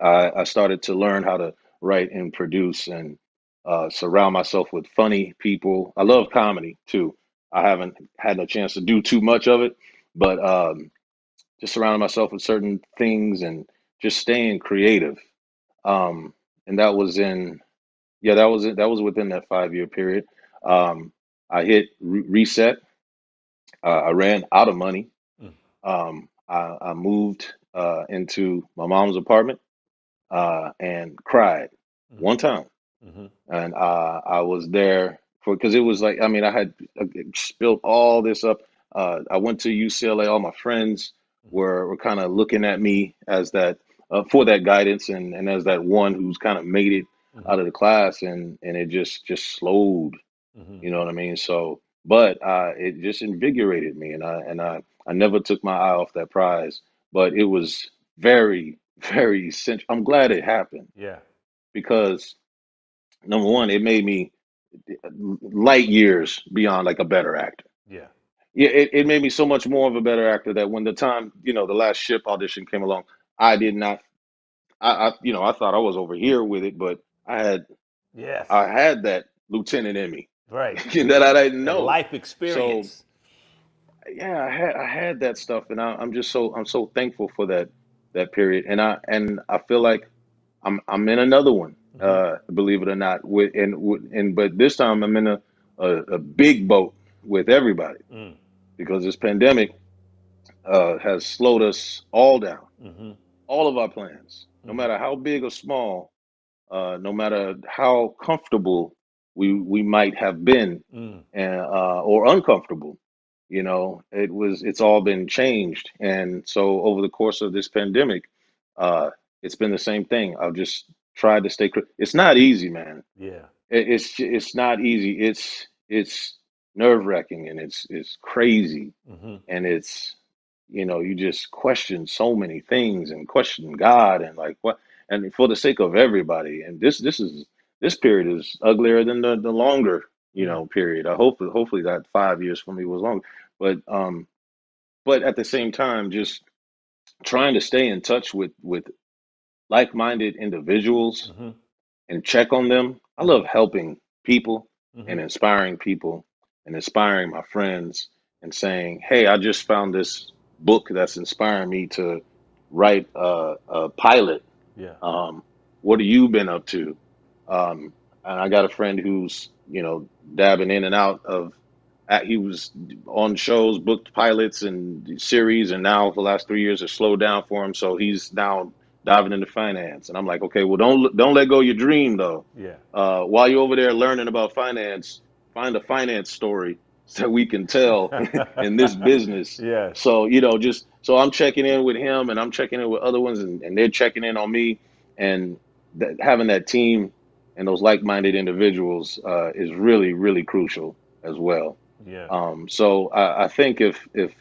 I, I started to learn how to write and produce and uh, surround myself with funny people. I love comedy too. I haven't had a chance to do too much of it, but um, just surrounding myself with certain things and just staying creative. Um, and that was in yeah, that was it. That was within that five year period. Um, I hit re- reset. Uh, I ran out of money. Mm, Um, I, I moved uh, into my mom's apartment uh, and cried mhm, one time. mhm, And uh, I was there for because it was like I mean I had uh, spilled all this up. Uh, I went to UCLA. All my friends mhm, were were kind of looking at me as that uh, for that guidance and and as that one who's kind of made it out mhm, of the class and and it just just slowed mhm. you know what I mean? So, but uh, it just invigorated me, and I and I I never took my eye off that prize. But it was very very essential. I'm glad it happened Yeah. because number one, it made me light years beyond like a better actor. Yeah. Yeah, it, it made me so much more of a better actor that when the time, you know, the last ship audition came along, I did not, I, I you know, I thought I was over here with it, but I had, Yes. I had that lieutenant in me Right. that I didn't That know. life So experience. yeah, I had I had that stuff, and I, I'm just so I'm so thankful for that that period, and I and I feel like I'm I'm in another one, hmm uh, believe it or not, with and with- and but this time I'm in a, a a big boat with everybody Mm, because this pandemic uh, has slowed us all down, hmm all of our plans, no hmm matter how big or small, uh, no matter how comfortable we we might have been mm, and uh, or uncomfortable. You know, it was it's all been changed, and so over the course of this pandemic, uh, it's been the same thing. I've just tried to stay. cr- It's not easy, man. Yeah. It, it's it's not easy. It's it's nerve wracking and it's it's crazy. Hmm and it's you know you just question so many things and question God and like what and for the sake of everybody. And this this is this period is uglier than the, the longer you know period. I hope hopefully that five years for me was long but um but at the same time just trying to stay in touch with with like-minded individuals hmm and check on them. I love helping people hmm and inspiring people and inspiring my friends and saying, "Hey, I just found this book that's inspiring me to write a, a pilot. Yeah. Um, what have you been up to?" Um, and I got a friend who's you know dabbing in and out of. He was on shows, booked pilots and series, and now for the last three years have slowed down for him. So he's now diving into finance. And I'm like, okay, well, don't don't let go of your dream though Yeah. uh, while you're over there learning about finance, find a finance story that we can tell in this business. Yeah. So, you know, just so I'm checking in with him and I'm checking in with other ones and, and they're checking in on me. And that, having that team and those like minded individuals uh, is really, really crucial as well. Yeah. Um, so I, I think if, if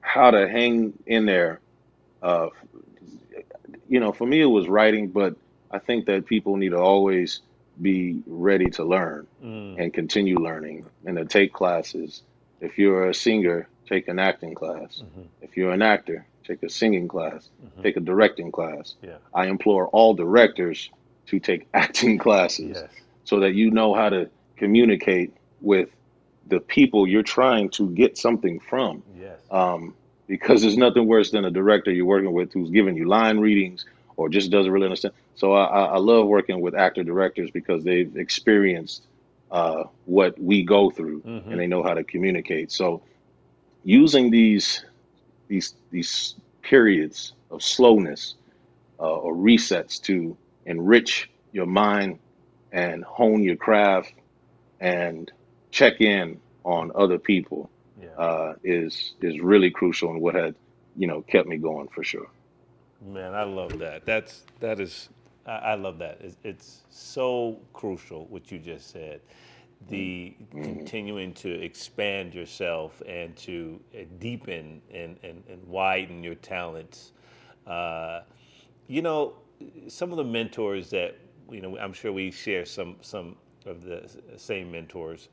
how to hang in there, uh, you know, for me, it was writing, but I think that people need to always be ready to learn Mm, and continue learning and to take classes. If you're a singer, take an acting class. hmm If you're an actor, take a singing class, hmm take a directing class. Yeah. I implore all directors to take acting classes Yes. so that you know how to communicate with the people you're trying to get something from Yes. um, because there's nothing worse than a director you're working with who's giving you line readings or just doesn't really understand. So I, I love working with actor directors because they've experienced uh, what we go through hmm and they know how to communicate. So using these these these periods of slowness uh, or resets to enrich your mind and hone your craft and check in on other people Yeah. uh, is is really crucial and what had you know kept me going for sure. Man, I love that. That's that is I, I love that. It's, it's so crucial what you just said. The continuing to expand yourself and to uh, deepen and, and, and widen your talents. Uh, you know, some of the mentors that you know, I'm sure we share some some of the same mentors,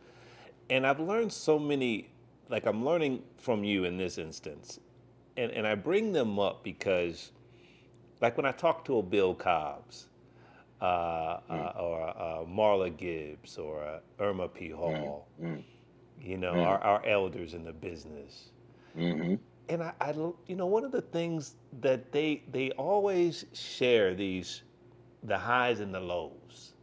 and I've learned so many. Like I'm learning from you in this instance, and and I bring them up because like when I talk to a Bill Cobbs uh, uh, or Marla Gibbs or Irma P. Hall, you know, our, our elders in the business. hmm And I, you know, one of the things that they they always share these, the highs and the lows.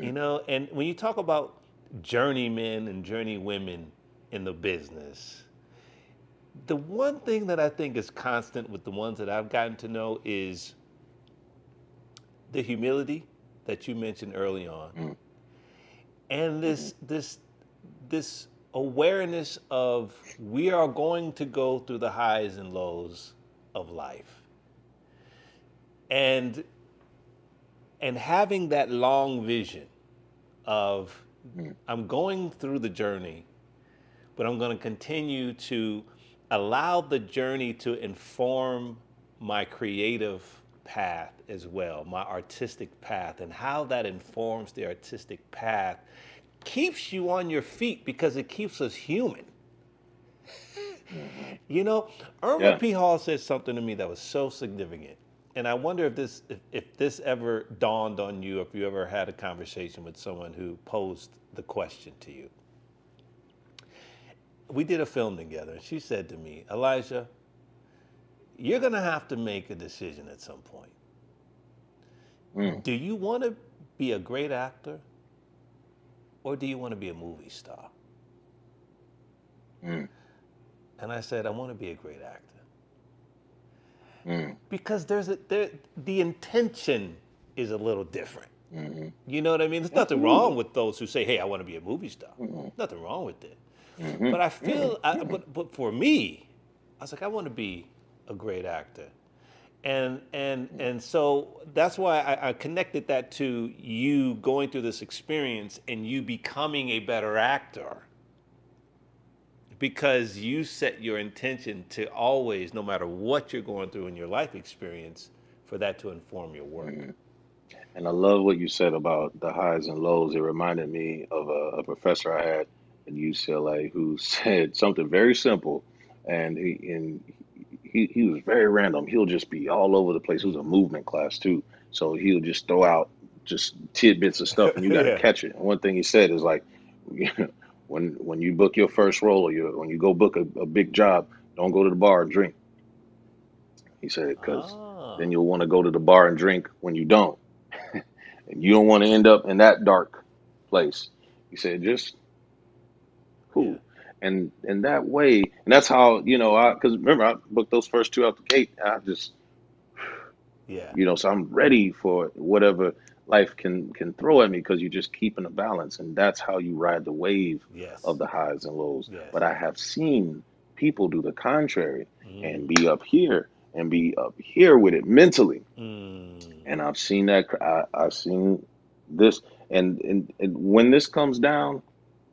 You know, and when you talk about journeymen and journey women in the business, the one thing that I think is constant with the ones that I've gotten to know is the humility that you mentioned early on, mm. and this this this awareness of we are going to go through the highs and lows of life, and and having that long vision of mm. I'm going through the journey but I'm going to continue to allow the journey to inform my creative path as well, my artistic path, and how that informs the artistic path keeps you on your feet because it keeps us human. You know, Irma Yeah. P. Hall said something to me that was so significant. And I wonder if this if, if this ever dawned on you, if you ever had a conversation with someone who posed the question to you we did a film together, and she said to me, Elijah, you're going to have to make a decision at some point. Mm. Do you want to be a great actor, or do you want to be a movie star? Mm. And I said, I want to be a great actor. Mm. Because there's a, there, the intention is a little different. Mhm. You know what I mean? There's nothing wrong with those who say, "Hey, I want to be a movie star." Nothing wrong with it. Mm-hmm. But I mm-hmm. feel, I, but but for me, I was like, I want to be a great actor, and and and so that's why I, I connected that to you going through this experience and you becoming a better actor. Because you set your intention to always, no matter what you're going through in your life experience, for that to inform your work. Mm-hmm. And I love what you said about the highs and lows. It reminded me of a, a professor I had at UCLA who said something very simple, and he and he, he was very random. He'll just be all over the place. It was a movement class too, so he'll just throw out just tidbits of stuff, and you got to Yeah. catch it. And one thing he said is like, when when you book your first role or you when you go book a, a big job, don't go to the bar and drink. He said because Ah. then you'll want to go to the bar and drink when you don't. and you don't want to end up in that dark place. He said, just cool. Yeah. And and that way, and that's how, you know, I because remember I booked those first two out the gate. I just, Yeah. you know, so I'm ready for whatever life can can throw at me because you're just keeping a balance. And that's how you ride the wave Yes. of the highs and lows. Yes. But I have seen people do the contrary and Mm. be up here and be up here with it mentally Mm. and I've seen that. I, I've seen this, and, and and when this comes down,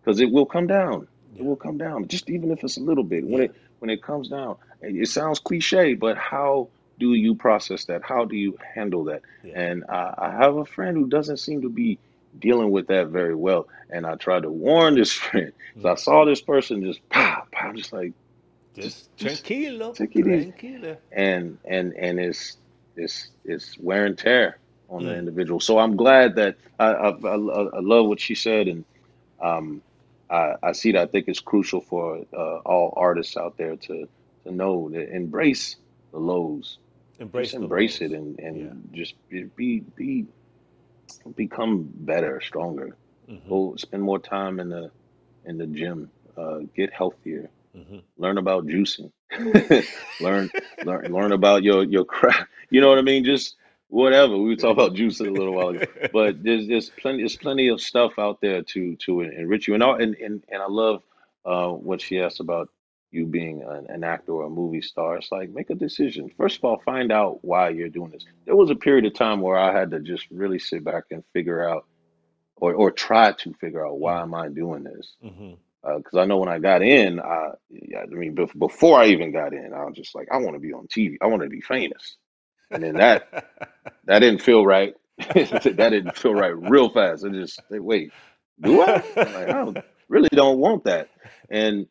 because it will come down. It will come down, just even if it's a little bit. When it when it comes down, it sounds cliche, but how do you process that? How do you handle that? And I, I have a friend who doesn't seem to be dealing with that very well, and I tried to warn this friend. So I saw this person just pop. I'm just like Just just tranquilo. take it Tranquilo. and and and it's it's it's wear and tear on the Mm. individual. So I'm glad that I I, I, I love what she said, and um, I I see that. I think it's crucial for uh, all artists out there to to know to embrace the lows, Embrace just embrace it, and and Yeah. just be be be- become better, stronger. hmm Go spend more time in the in the gym. Uh, get healthier. hmm Learn about juicing. learn learn learn about your your craft. You know what I mean? Just whatever. We were talking about juice a little while ago, but there's there's plenty there's plenty of stuff out there to to enrich you, and all, and and and I love uh, what she asked about you being an, an actor or a movie star. It's like make a decision. First of all, find out why you're doing this. There was a period of time where I had to just really sit back and figure out, or or try to figure out why am I doing this. hmm Because I know when I got in, I, yeah, I mean, before I even got in, I was just like, I want to be on TV. I want to be famous. And then that that didn't feel right. that didn't feel right real fast. I just say, wait, do I? Like, I don't, really don't want that. And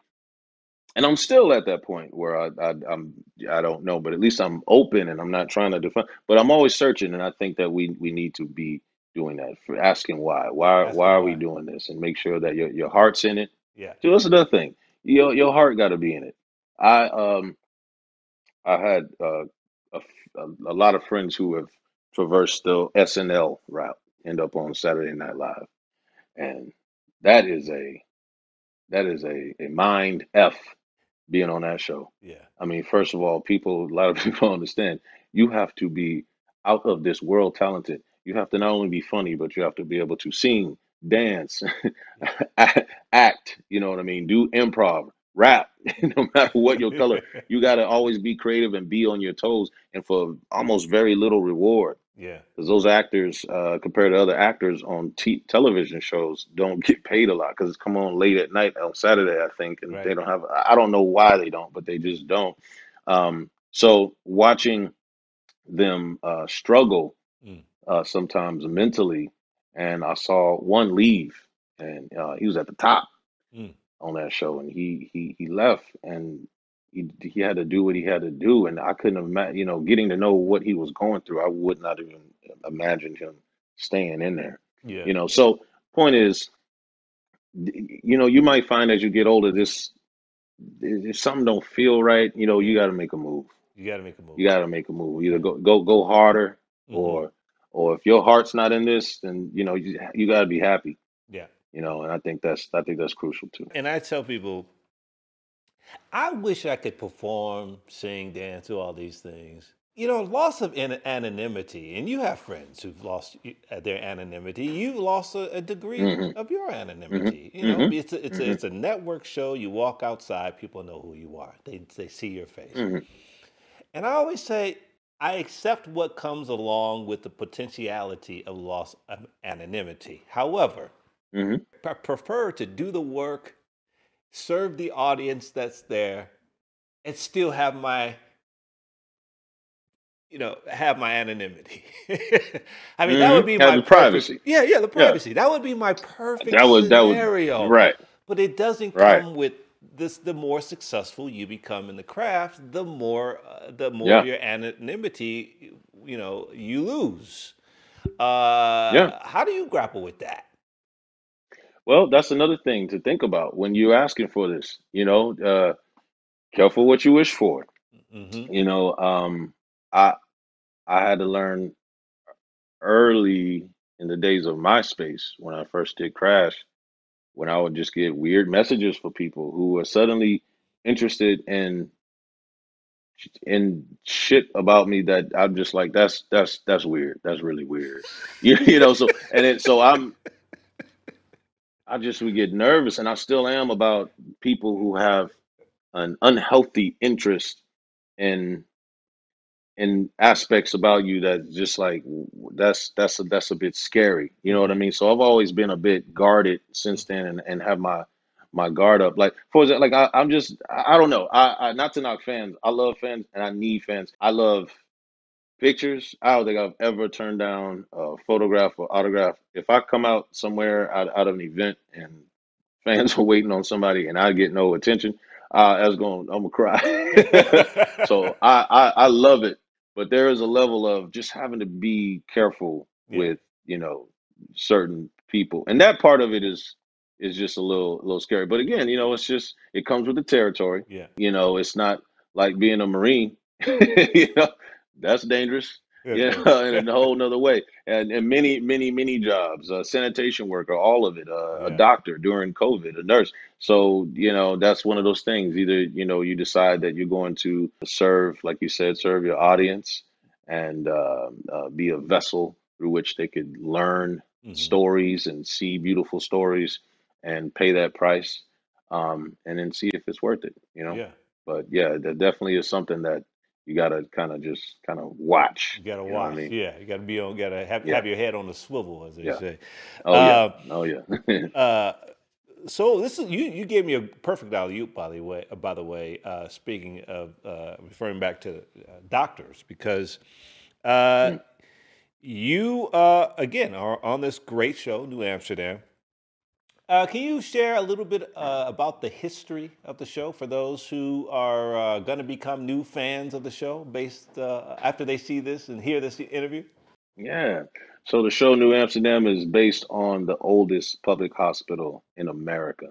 and I'm still at that point where I, I I'm I don't know, but at least I'm open and I'm not trying to define. But I'm always searching, and I think that we we need to be doing that for asking why. Why why Asking are we doing this? And make sure that your your heart's in it. Yeah. So that's another thing. Your your heart got to be in it. I um I had uh, a, a a lot of friends who have traversed the SNL route, end up on Saturday Night Live, and that is a that is a, a mind f being on that show. Yeah. I mean, first of all, people a lot of people understand you have to be out of this world talented. You have to not only be funny, but you have to be able to sing, dance, act. You know what I mean? Do improv, rap. no matter what your color, you got to always be creative and be on your toes, and for almost very little reward. yeah. Because those actors, uh, compared to other actors on t- television shows, don't get paid a lot because it's come on late at night on Saturday, I think, and they don't have. I I don't know why they don't, but they just don't. Um, so watching them uh, struggle Mm. uh, sometimes mentally, and I saw one leave, and uh, he was at the top Mm. On that show, and he he he left, and he he had to do what he had to do, and I couldn't imagine, you know, getting to know what he was going through. I would not even imagine him staying in there, Yeah. you know. So point is, d- you know, you might find as you get older, this if something don't feel right, you know, you got to make a move. You got to make a move. You got to make a move. Either go go go harder, hmm or or if your heart's not in this, then you know you you got to be happy. Yeah. You know, and I think that's I think that's crucial too. And I tell people, I wish I could perform, sing, dance, do all these things. You know, loss of an- anonymity, and you have friends who've lost uh, their anonymity. You've lost a, a degree hmm of your hmm anonymity. You know, hmm it's a, it's a, hmm it's a network show. You walk outside, people know who you are. They they see your face. hmm And I always say, I accept what comes along with the potentiality of loss of anonymity. However, hmm I prefer to do the work, serve the audience that's there, and still have my, you know, have my anonymity. I mean, that hmm would be Have my perfect, privacy. yeah, yeah, the Yeah, privacy. That would be my perfect that would that would scenario. right But it doesn't right. come with this. The more successful you become in the craft, the more, uh, the more Yeah, your anonymity, you know, you lose. yeah. Uh, how do you grapple with that? Well, that's another thing to think about when you're asking for this. You know, uh, careful what you wish for. hmm You know, um, I I had to learn early in the days of MySpace when I first did Crash, when I would just get weird messages for people who were suddenly interested in in shit about me that I'm just like that's that's that's weird. That's really weird. You you know, so and it so I'm I just would get nervous and I still am about people who have an unhealthy interest in in aspects about you that just like that's that's a, that's a bit scary. You know what I mean? So I've always been a bit guarded since then, and, and have my my guard up. Like for example, like I, I'm just I, I don't know. I, I not to knock fans. I love fans and I need fans. I love pictures. I don't think I've ever turned down a photograph or autograph. If I come out somewhere out, out of an event and fans are waiting on somebody and I get no attention, uh, I was going, I'm gonna cry. so I, I I love it, but there is a level of just having to be careful yeah, with you know certain people, and that part of it is is just a little a little scary. But again, you know, it's just it comes with the territory. yeah, You know, it's not like being a marine. you know, that's dangerous. yeah, You know, in a whole nother way, and and many many many jobs, uh, sanitation worker, all of it, uh, a yeah, doctor during COVID, a nurse. So, you know, that's one of those things. Either, you know, you decide that you're going to serve, like you said, serve your audience and uh, uh, be a vessel through which they could learn hmm stories and see beautiful stories and pay that price um, and then see if it's worth it, you know. Yeah. But yeah, that definitely is something that you got to kind of just kind of watch, You gotta you know what I watch. mean? Yeah. You gotta be on. Gotta have Yeah, have your head on the swivel, as they yeah. say. Oh yeah, Uh, oh yeah. uh, so this is you. You gave me a perfect alley oop, by the way. Uh, by the way, uh, speaking of uh, referring back to uh, doctors, because uh, Mm. you uh, again are on this great show, New Amsterdam. Uh, can you share a little bit uh, about the history of the show for those who are uh, going to become new fans of the show based uh, after they see this and hear this interview? Yeah. So the show New Amsterdam is based on the oldest public hospital in America.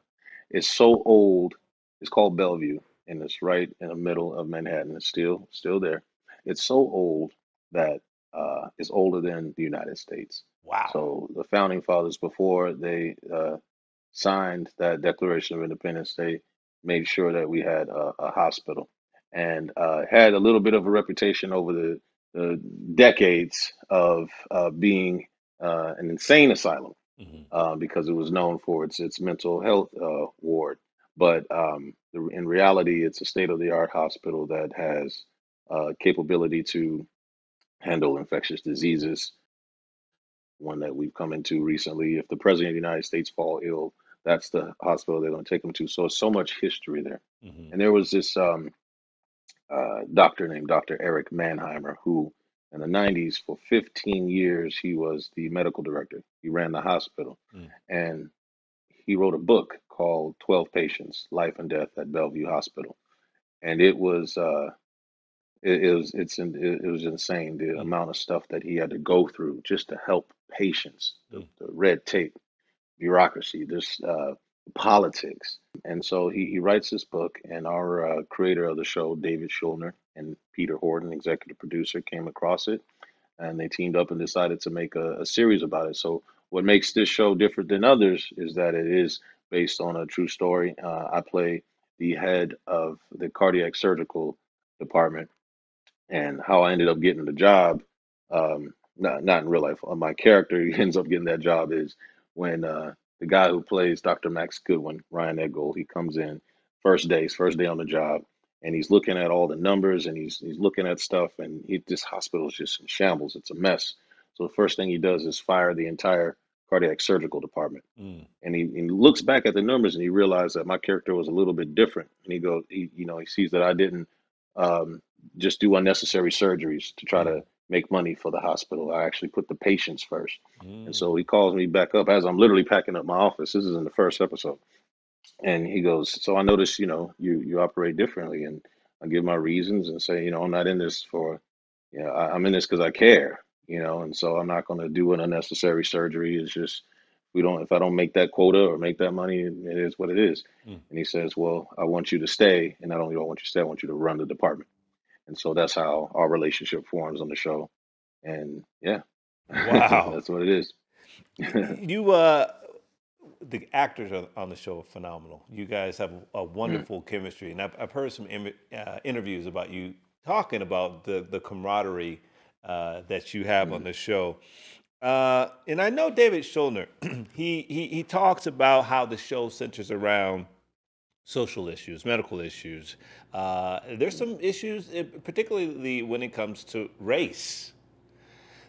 It's so old. It's called Bellevue, and it's right in the middle of Manhattan. It's still still there. It's so old that uh, it's older than the United States. Wow. So the founding fathers, before they uh, signed that Declaration of Independence, they made sure that we had a, a hospital and uh, had a little bit of a reputation over the, the decades of uh, being uh, an insane asylum hmm uh, because it was known for its its mental health uh, ward. But um, the, in reality, it's a state of the art hospital that has uh, capability to handle infectious diseases one that we've come into recently. If the president of the United States fall ill, that's the hospital they're going to take him to. So so much history there. hmm And there was this um, uh, doctor named Dr. Eric Manheimer who, in the 90s, for 15 years, he was the medical director. He ran the hospital, Mm. and he wrote a book called 12 Patients: Life and Death at Bellevue Hospital. And it was uh, it, it was it's in, it, was insane the amount of stuff that he had to go through just to help patients, the, Mm. the red tape, bureaucracy, this uh, politics. And so he, he writes this book, and our uh, creator of the show, David Schulner, and Peter Horton, executive producer, came across it, and they teamed up and decided to make a, a series about it. So what makes this show different than others is that it is based on a true story. Uh, I play the head of the cardiac surgical department and how I ended up getting the job. Um, not not in real life. Uh, my character ends up getting that job is when uh, the guy who plays Dr. Max Goodwin, Ryan Eggold, he comes in first day, his first day on the job, and he's looking at all the numbers and he's he's looking at stuff, and he, this hospital is just in shambles. It's a mess. So the first thing he does is fire the entire cardiac surgical department Mm. and he, he looks back at the numbers and he realized that my character was a little bit different and he goes he you know he sees that i didn't um, just do unnecessary surgeries to try Mm. to make money for the hospital. I actually put the patients first. And so Mm. he calls me back up as i'm literally packing up my office. This is in the first episode. And he goes so i notice you know you you operate differently. And i give my reasons and say you know i'm not in this for you know I, i'm in this because i care you know and so i'm not going to do an unnecessary surgery. It's just we don't if i don't make that quota or make that money it is what it is. Mm. and he says well i want you to stay and not only do i want you to stay i want you to run the department and so that's how our relationship forms on the show and yeah Wow. that's what it is You, uh, the actors on on the show are phenomenal. You guys have a Mm. wonderful chemistry, and I've, I've heard some imi- uh, interviews about you talking about the the camaraderie uh, that you have on Mhm. the show. Uh, and I know David Schulner. he, he he talks about how the show centers around social issues, medical issues. Uh, there's some issues, eh, particularly when it comes to race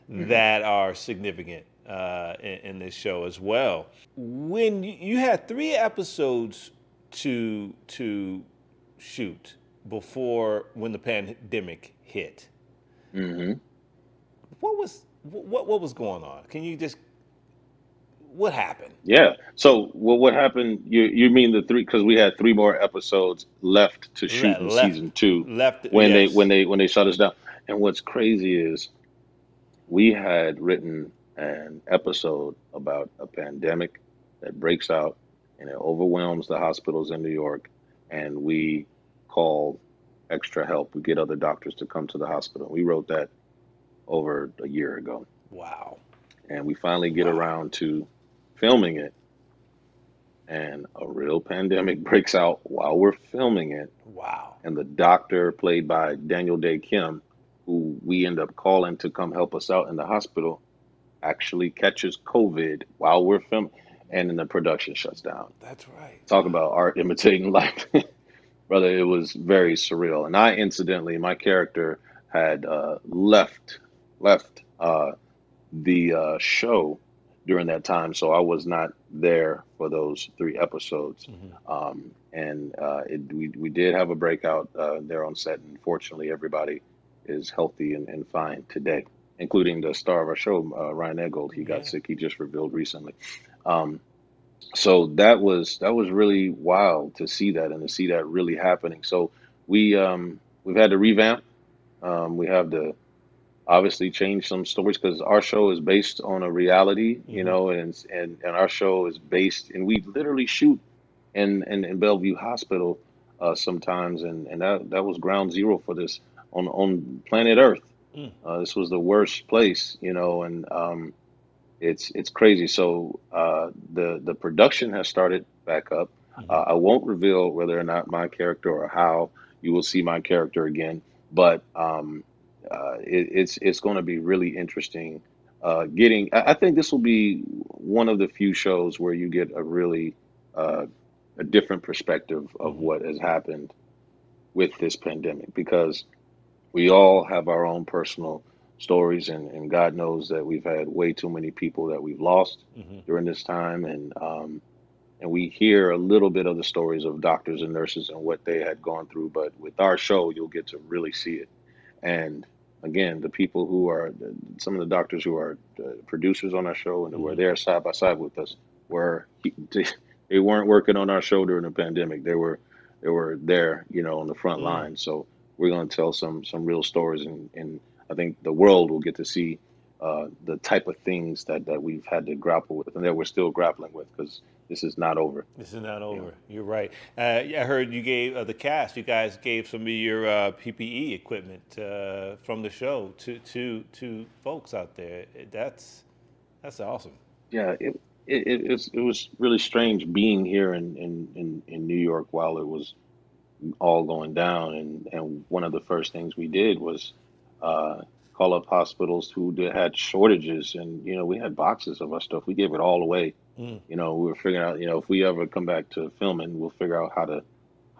Mhm. that are significant uh, in, in this show as well. When you, had three episodes to to shoot before when the pandemic hit, hmm what was what what was going on? Can you just what happened? Yeah. So, well, what happened? You you mean the three? Because we had three more episodes left to shoot in left season two left when they when they when they shut us down. And what's crazy is we had written an episode about a pandemic that breaks out and it overwhelms the hospitals in New York, and we call extra help. We get other doctors to come to the hospital. We wrote that over a year ago, Wow. and we finally get Wow. around to filming it and a real pandemic breaks out while we're filming it. Wow. And the doctor, played by Daniel Dae Kim, who we end up calling to come help us out in the hospital, actually catches COVID while we're filming, and then the production shuts down. That's right. Talk about art imitating life. Brother, it was very surreal. And I incidentally, my character had uh, left left uh, the uh, show during that time, so I was not there for those three episodes. hmm Um, and uh, it, we we did have a breakout uh, there on set, and fortunately, everybody is healthy and, and fine today, including the star of our show, uh, Ryan Eggold. He got Yeah. sick. He just revealed recently. Um, so that was that was really wild to see that and to see that really happening. So we um, we've had to revamp. Um, we have to obviously change some stories because our show is based on a reality, you hmm know, and and and our show is based and we literally shoot in in, in Bellevue Hospital uh, sometimes, and and that that was ground zero for this on on planet Earth. Mm. Uh, this was the worst place, you know, and um, it's it's crazy. So uh, the the production has started back up. hmm Uh, I won't reveal whether or not my character or how you will see my character again, but um, uh, it, it's it's going to be really interesting. Uh, getting, I, I think this will be one of the few shows where you get a really uh, a different perspective of hmm what has happened with this pandemic because we all have our own personal stories and, and God knows that we've had way too many people that we've lost hmm during this time and um, and we hear a little bit of the stories of doctors and nurses and what they had gone through but with our show you'll get to really see it and again the people who are some of the doctors who are producers on our show and who are hmm there side by side with us were they weren't working on our show during the pandemic. They were they were there you know on the front Mm. line. So we're going to tell some some real stories and and I think the world will get to see uh, the type of things that that we've had to grapple with and that we're still grappling with because this is not over This is not over. You're right. Uh, yeah, I heard you gave uh, the cast. You guys gave some of your uh, PPE equipment uh, from the show to to to folks out there. That's that's awesome. yeah it it, it, it's, it was really strange being here in, in, in, in New York while it was all going down. And, and one of the first things we did was uh, call up hospitals who did, had shortages. And, you know, we had boxes of our stuff. We gave it all away. Mm. You know, we were figuring out, you know, if we ever come back to filming, we'll figure out how to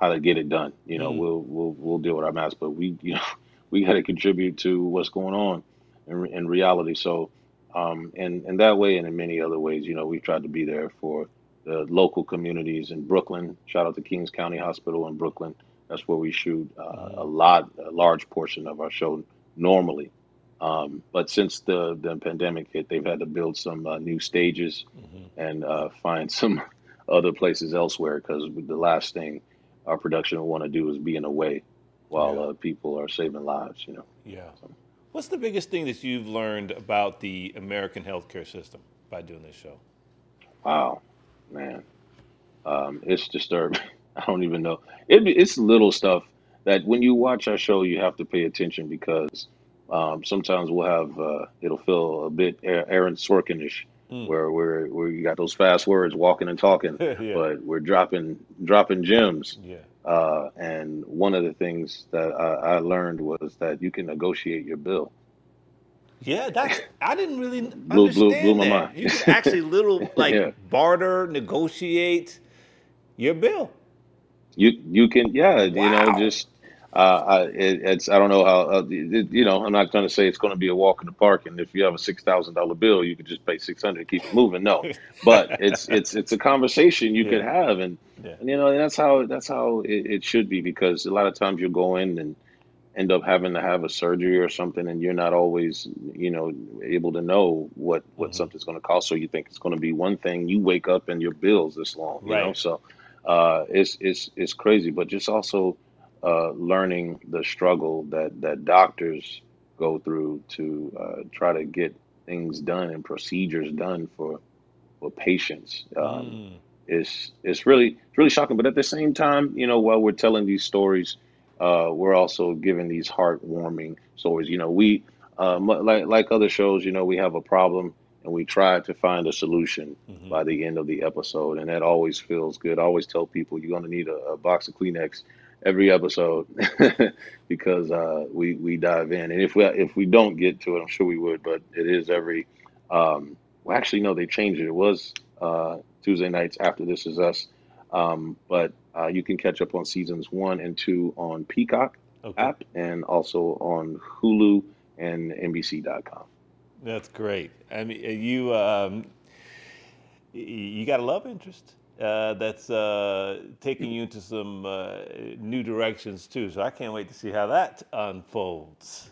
how to get it done. You know, Mm. we'll we'll we'll deal with our masks, but we, you know, we got to contribute to what's going on in, in reality. So, um, and and that way, and in many other ways, you know, we've tried to be there for the local communities in Brooklyn. Shout out to Kings County Hospital in Brooklyn. That's where we shoot uh, a Mm. lot, a large portion of our show normally. Um, but since the the pandemic hit, they've had to build some uh, new stages hmm and uh, find some other places elsewhere because the last thing our production will want to do is be in a way while Yeah. uh, people are saving lives. You know. Yeah. So, What's the biggest thing that you've learned about the American healthcare system by doing this show? wow, man, um, it's disturbing. I don't even know. It, it's little stuff that when you watch our show, you have to pay attention because um, sometimes we'll have uh, it'll feel a bit Aaron Sorkinish, Mm. where we're where you got those fast words, walking and talking, yeah. but we're dropping dropping gems Yeah. Uh, and one of the things that I, I learned was that you can negotiate your bill. Yeah, that's I didn't really Blew blew blew my that. mind. You could actually little yeah, like barter, negotiate your bill. you you can yeah you know just uh, I, it, it's I don't know how uh, it, you know I'm not going to say it's going to be a walk in the park and if you have a six thousand dollar bill you could just pay six hundred keep it moving no. But it's it's it's a conversation you could have and Yeah. and you know that's how that's how it, it should be because a lot of times you'll go in and end up having to have a surgery or something and you're not always you know able to know what what hmm something's going to cost. So you think it's going to be one thing you wake up and your bills this long you know? So uh it's it's it's crazy but just also uh learning the struggle that that doctors go through to uh try to get things done and procedures done for for patients um Mm. it's it's really it's really shocking. But at the same time, you know, while we're telling these stories, uh, we're also giving these heartwarming stories. You know, we uh, like like other shows, you know, we have a problem and we try to find a solution hmm by the end of the episode, and that always feels good. I always tell people you're going to need a, a box of Kleenex every episode because uh, we we dive in, and if we if we don't get to it, I'm sure we would, but it is every. Um, well, actually, no, they changed it. It was uh, Tuesday nights after This Is Us, um, but uh, you can catch up on seasons one and two on Peacock Okay. app and also on Hulu and NBC.com. That's great. I mean, uh, you um, you got a love interest uh, that's uh, taking you into some uh, new directions too. So I can't wait to see how that unfolds.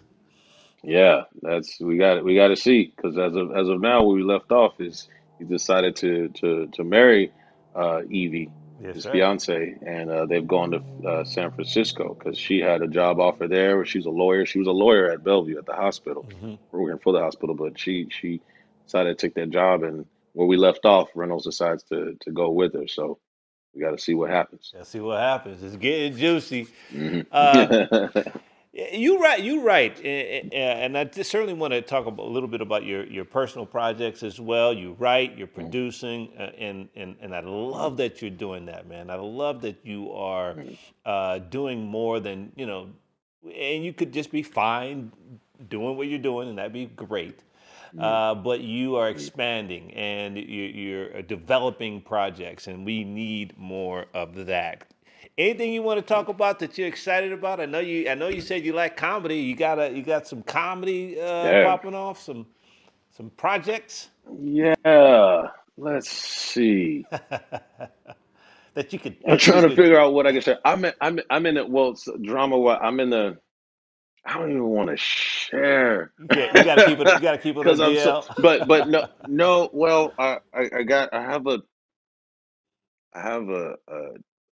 Yeah, that's we got we got to see because as of as of now, where we left off is he decided to to to marry uh, Evie, Yes, his sir. fiance, and uh, they've gone to uh, San Francisco because she had a job offer there. Where she's a lawyer. She was a lawyer at Bellevue at the hospital, hmm working for the hospital, but she she decided to take that job, and where we left off, Reynolds decides to to go with her. So we got to see what happens. Let's see what happens. It's getting juicy. hmm Uh, You right. You right. And I just certainly want to talk a little bit about your, your personal projects as well. You write. You're producing, uh, and and and I love that you're doing that, man. I love that you are uh, doing more than you know, and you could just be fine doing what you're doing, and that'd be great. Uh, but you are expanding and you, you're uh, developing projects, and we need more of that. Anything you want to talk about that you're excited about? I know you. I know you said you like comedy. You got a, You got some comedy uh, Yeah. popping off. Some some projects Yeah. Let's see. that you could. I'm trying to figure out what I can say. I'm in, I'm I'm in it. Well, drama. What I'm in the. I don't even want to share You, can't, you got to keep it. You got to keep it on because I'm so. DL. But but no no. Well, I, I I got I have a I have a a,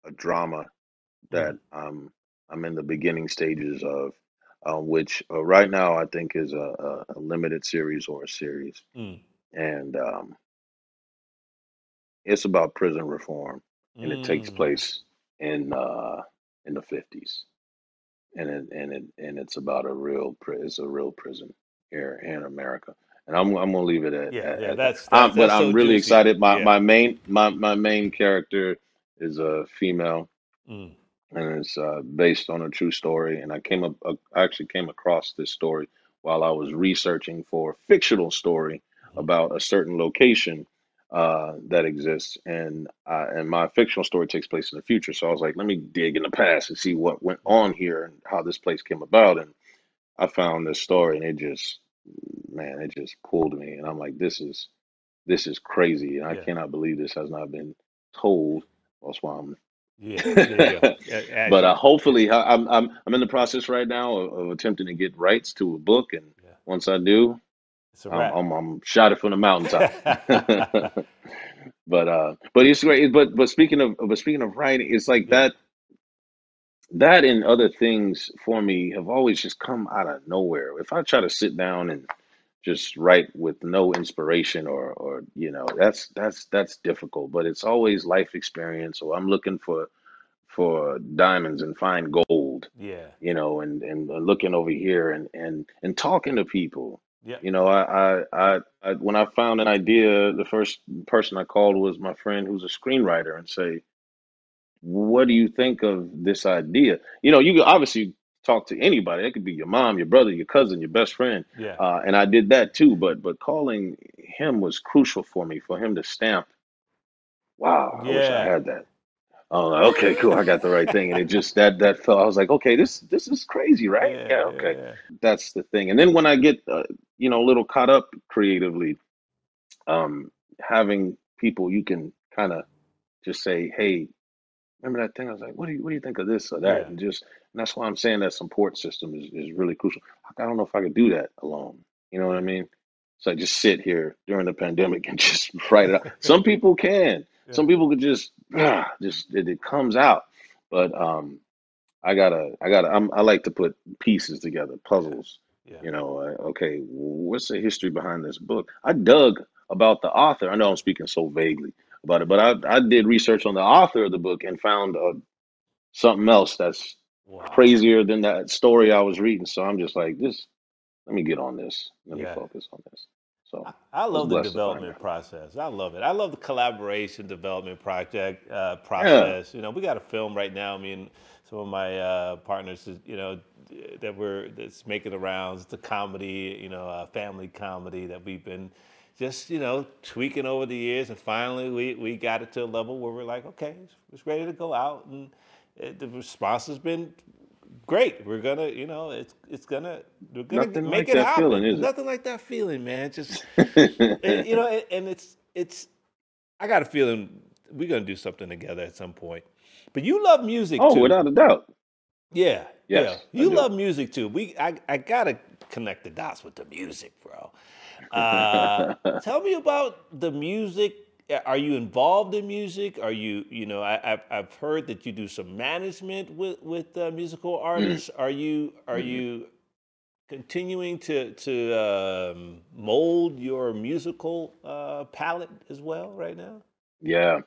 a drama that Mm, um I'm in the beginning stages of, uh, which uh, right now I think is a, a, a limited series or a series, mm, and um, it's about prison reform, and it takes mm. place in uh in the 50s. And it and it and it's about a real pri- it's a real prison here in America. And I'm I'm gonna leave it at Yeah, at, yeah. at that. That's that's but that's so I'm really juicy. excited. My Yeah. my main my my main character is a female, Mm, and it's uh, based on a true story. And I came up I actually came across this story while I was researching for a fictional story mhm, about a certain location uh, that exists, and uh, and my fictional story takes place in the future. So I was like, let me dig in the past and see what went on here and how this place came about. And I found this story, and it just man, it just pulled me, and I'm like, this is this is crazy, and I Yeah. cannot believe this has not been told. That's why I'm. Yeah. There you go. A- As but you. uh, hopefully, I- I'm I'm I'm in the process right now of, of attempting to get rights to a book, and Yeah. once I do, I'm. I'm, I'm shot it from the mountaintop. but uh, but it's great. But but speaking of but speaking of writing, it's like yeah. that that and other things for me have always just come out of nowhere. If I try to sit down and just write with no inspiration or or you know that's that's that's difficult but it's always life experience or i'm looking for for diamonds and find gold Yeah. you know and and looking over here and and and talking to people Yeah. you know I, I i i when i found an idea the first person i called was my friend who's a screenwriter and say what do you think of this idea? You know, you could obviously talk to anybody. It could be your mom, your brother, your cousin, your best friend. Yeah. Uh, and I did that too. But but calling him was crucial for me, for him to stamp, wow, I wish I Yeah. had that. Oh, okay, cool. I got the right thing. And it just that that felt. I was like, okay, this this is crazy, right? Yeah. Yeah, Yeah. okay. Yeah. That's the thing. And then when I get uh, you know a little caught up creatively, um, having people you can kind of just say, hey, remember that thing? I was like, what do you what do you think of this or that? Yeah. And just and that's why I'm saying that support system is, is really crucial. I don't know if I could do that alone. You know what I mean? So I just sit here during the pandemic and just write it out. Some people can. Yeah. Some people could just ah, just it, it comes out. But um I gotta I gotta I'm, I like to put pieces together, puzzles. Yeah. You know, uh, okay, what's the history behind this book? I dug about the author. I know I'm speaking so vaguely about it, but I, I did research on the author of the book and found uh, something else that's Wow. crazier than that story I was reading. So I'm just like, this, let me get on this. Let me focus on this. So I I I love the blessed to find development process. I love it. I love the collaboration development project uh, Yeah. process. You know, we got a film right now. Me and some of my uh, partners, you know, that we're that's making the rounds, the comedy, you know, uh, family comedy that we've been just you know tweaking over the years, and finally we we got it to a level where we're like, okay, it's, it's ready to go out, and it, the response has been great. We're gonna, you know, it's it's gonna we're gonna Nothing make like it that happen. feeling, is it? Nothing like that feeling, man. Just and, you know, and, and it's it's. I got a feeling we're gonna do something together at some point. But you love music oh, too. without a doubt. Yeah, yeah. Yes, I You love music too. We, I, I gotta connect the dots with the music, bro. Uh, tell me about the music. Are you involved in music? Are you, you know, I, I've, I've heard that you do some management with with uh, musical artists. Are you, are Mhm. you continuing to to um, mold your musical uh, palette as well right now? Yeah.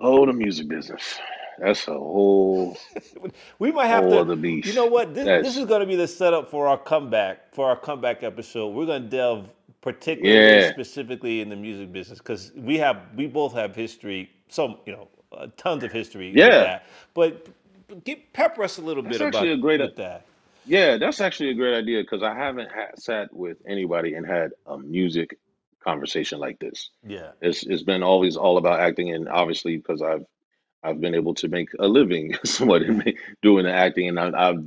Oh, the music business. That's a whole We might have to. other beast. You know what? This, this is going to be the setup for our comeback. For our comeback episode, we're going to delve particularly yeah. specifically in the music business because we have we both have history. Some you know uh, tons of history Yeah. But give pepper us a little That's bit about a great with that. yeah, that's actually a great idea because I haven't ha- sat with anybody and had a music conversation like this. Yeah. It's it's been always all about acting and obviously because I've I've been able to make a living somewhat in doing the acting and I, I've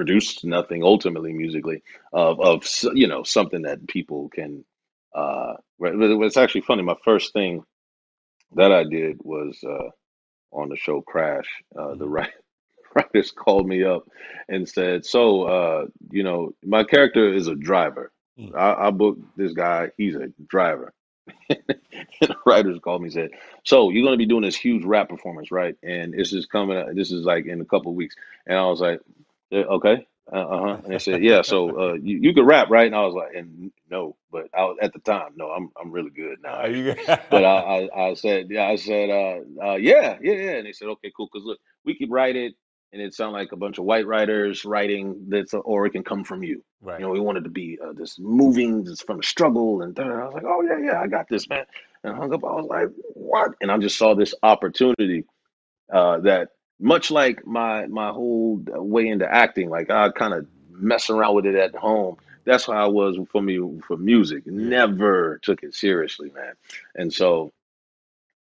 produced nothing ultimately musically of of you know something that people can uh it's actually funny my first thing that I did was uh on the show Crash uh the hmm right writers called me up and said so uh you know my character is a driver Mm. I, I booked this guy he's a driver and the writers called me and said, "So you're going to be doing this huge rap performance, right? And this is coming. This is like in a couple of weeks." And I was like, "Yeah, "Okay, uh huh." And they said, "Yeah, so uh, you you can rap, right?" And I was like, "And no, but I was, at the time, no, I'm I'm really good now, Are you? actually." But I I, I said, "Yeah," I said, uh, uh, "Yeah, yeah, yeah." And they said, "Okay, cool." Because look, we could write it, and it sound like a bunch of white writers writing that's, or it can come from you. Right. You know, we wanted to be uh, this moving, this from a struggle, and da- da- da. I was like, "Oh yeah, yeah, I got this, man." And I hung up. I was like, "What?" And I just saw this opportunity uh, that, much like my my whole way into acting, like I kind of mess around with it at home. That's how I was for me for music. Never took it seriously, man. And so,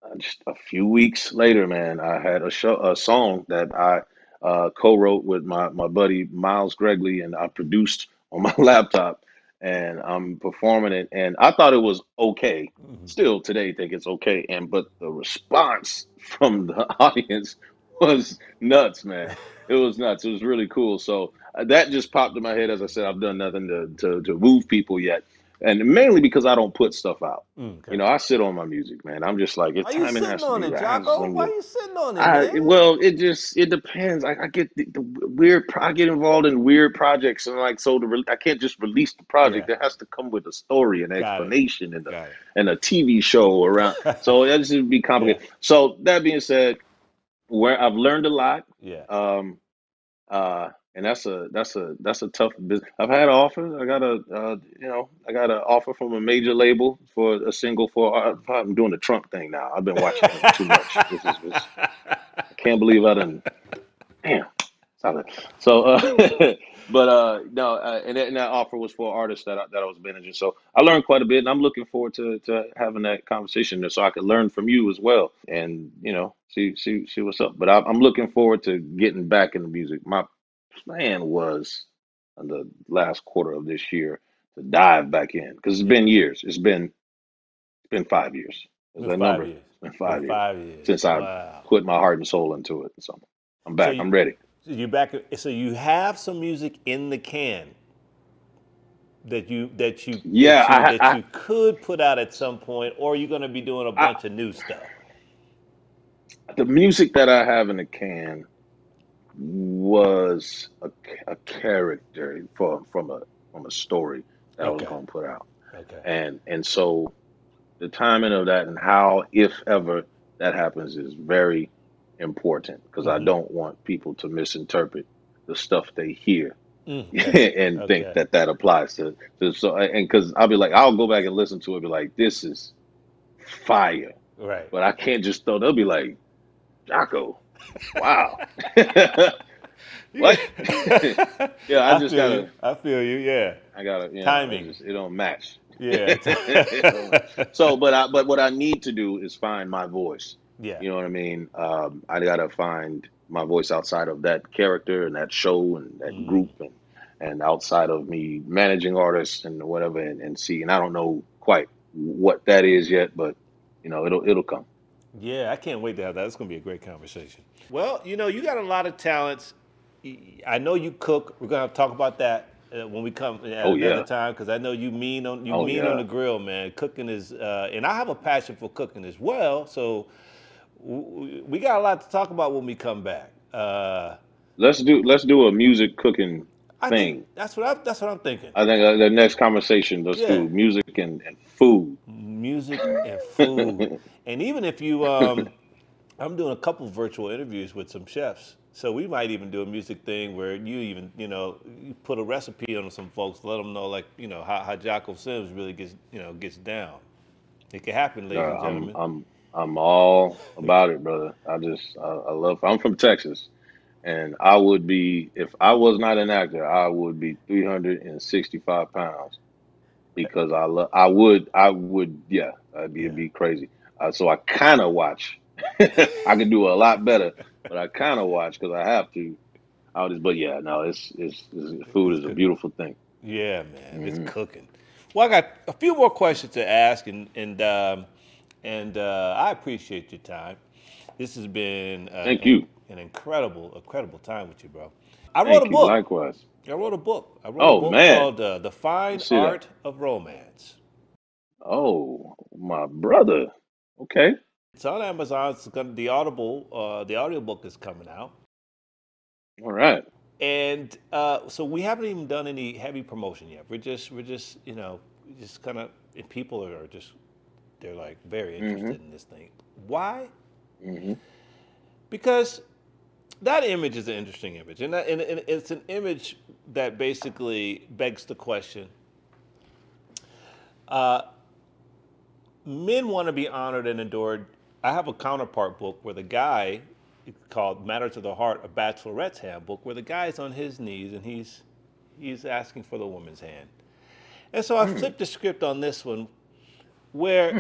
uh, just a few weeks later, man, I had a show, a song that I uh, co-wrote with my my buddy Miles Gregley, and I produced on my laptop, and I'm performing it, and I thought it was okay. hmm Still today, think it's okay, and but the response from the audience was nuts, man. It was nuts. It was really cool. So uh, that just popped in my head. As I said, I've done nothing to to, to move people yet, and mainly because I don't put stuff out. You know, I sit on my music, man. I'm just like, Why it timing has to be it, right. Jocko? Why you sitting on it, I well, it just it depends. I, I get the, the weird. I get involved in weird projects, and like so, the I can't just release the project. Yeah. There has to come with a story, an Got it. explanation, and a and a TV show around. So that just would be yeah. complicated. So that being said, where I've learned a lot, Yeah. um, uh, and that's a that's a that's a tough business. I've had offers. I got a uh, you know I got an offer from a major label for a single for. uh, I'm doing the Trump thing now. I've been watching too much. This is this, I can't believe I done. Damn. So, uh, but uh, no, uh, and, that, and that offer was for artists that I, that I was managing. So I learned quite a bit, and I'm looking forward to to having that conversation there, so I could learn from you as well, and you know, see see see what's up. But I, I'm looking forward to getting back into music. My plan was in the last quarter of this year to dive back in because it's been years. It's been it's been five years. Is Been that five number? years. It's been Been five years five years. since I Wow. put my heart and soul into it. So I'm So back. you I'm ready. So you back. So you have some music in the can that you that you Yeah, that you I, that I, you could put out at some point, or you're going to be doing a bunch of new stuff. the music that I have in the can was a, a character from from a from a story that I was going to put out, Okay. and and so the timing of that and how, if ever, that happens is very important because I hmm don't want people to misinterpret the stuff they hear Okay. and think Okay. that that applies to, to so and because I'll be like I'll go back and listen to it, be like this is fire, Right. but I can't just throw. They'll be like Jocko, Wow. what? yeah, I just feel gotta. I feel you. Yeah. I gotta. You know, Timing. It, just, it don't match. Yeah. so, but I, but what I need to do is find my voice. Yeah. You know what I mean? Um, I gotta find my voice outside of that character and that show and that Mhm. group and and outside of me managing artists and whatever and, and see. And I don't know quite what that is yet, but you know, it'll it'll come. Yeah, I can't wait to have that. It's going to be a great conversation. Well, you know, you got a lot of talents. I know you cook. We're going to talk about that uh, when we come at Oh, another yeah. time because I know you mean on you Oh, mean yeah. on the grill, man. Cooking is, uh, and I have a passion for cooking as well. So we got a lot to talk about when we come back. Uh, Let's do let's do a music cooking I thing. think that's what I, that's what I'm thinking. I think uh, the next conversation, let's Yeah. do music and, and food. music and food. and even if you, um, I'm doing a couple virtual interviews with some chefs. So we might even do a music thing where you even, you know, you put a recipe on some folks, let them know, like, you know, how, how Jocko Sims really gets, you know, gets down. It could happen, ladies Uh, and gentlemen. I'm I'm all about it, brother. I just I, I love. I'm from Texas, and I would be if I was not an actor, I would be 365 pounds because I love. I would I would yeah. I'd be it'd be crazy. Uh, so I kind of watch. I can do a lot better, but I kind of watch because I have to. I just, but yeah, no, it's, it's, it's food is a beautiful thing. Yeah, man, Mhm. it's cooking. Well, I got a few more questions to ask, and and um, and uh, I appreciate your time. This has been uh, Thank you. an incredible, incredible time with you, bro. I wrote Thank a you. book. Likewise. I wrote a book. I wrote Oh, a book man. called uh, "The Fine Let's that. Art of Romance." Oh, my brother. Okay. It's on Amazon. It's gonna, the Audible, uh, the audiobook is coming out, All right. and uh, so we haven't even done any heavy promotion yet. We're just, we're just, you know, just kind of, people are just, they're like very interested in this thing. Why? hmm because that image is an interesting image, and, that, and, and it's an image that basically begs the question: uh, Men want to be honored and adored. I have a counterpart book where the guy, it's called "Matters of the Heart: A Bachelorette's Handbook," where the guy's on his knees and he's he's asking for the woman's hand. And so I flipped the script on this one, where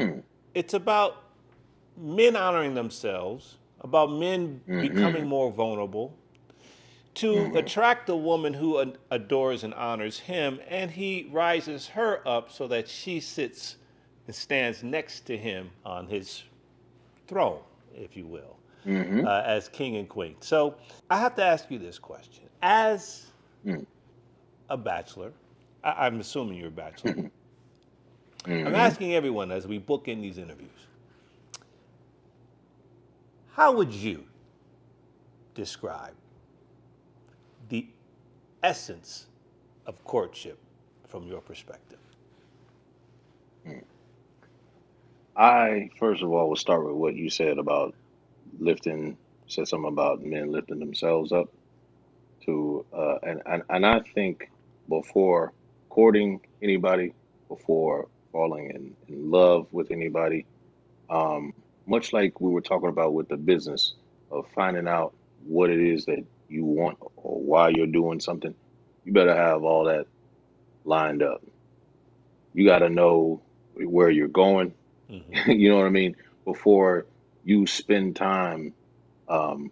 it's about men honoring themselves, about men becoming more vulnerable, to attract the woman who adores and honors him, and he rises her up so that she sits and stands next to him on his throne, if you will, hmm uh, as king and queen. So I have to ask you this question: As Mm. a bachelor, I- I'm assuming you're a bachelor. Hmm I'm asking everyone as we book in these interviews, how would you describe the essence of courtship from your perspective? I first of all will start with what you said about lifting. Said something about men lifting themselves up to, uh, and, and and I think before courting anybody, before falling in, in love with anybody, um, much like we were talking about with the business of finding out what it is that you want or why you're doing something, you better have all that lined up. You got to know where you're going. Mhm. you know what I mean? Before you spend time um,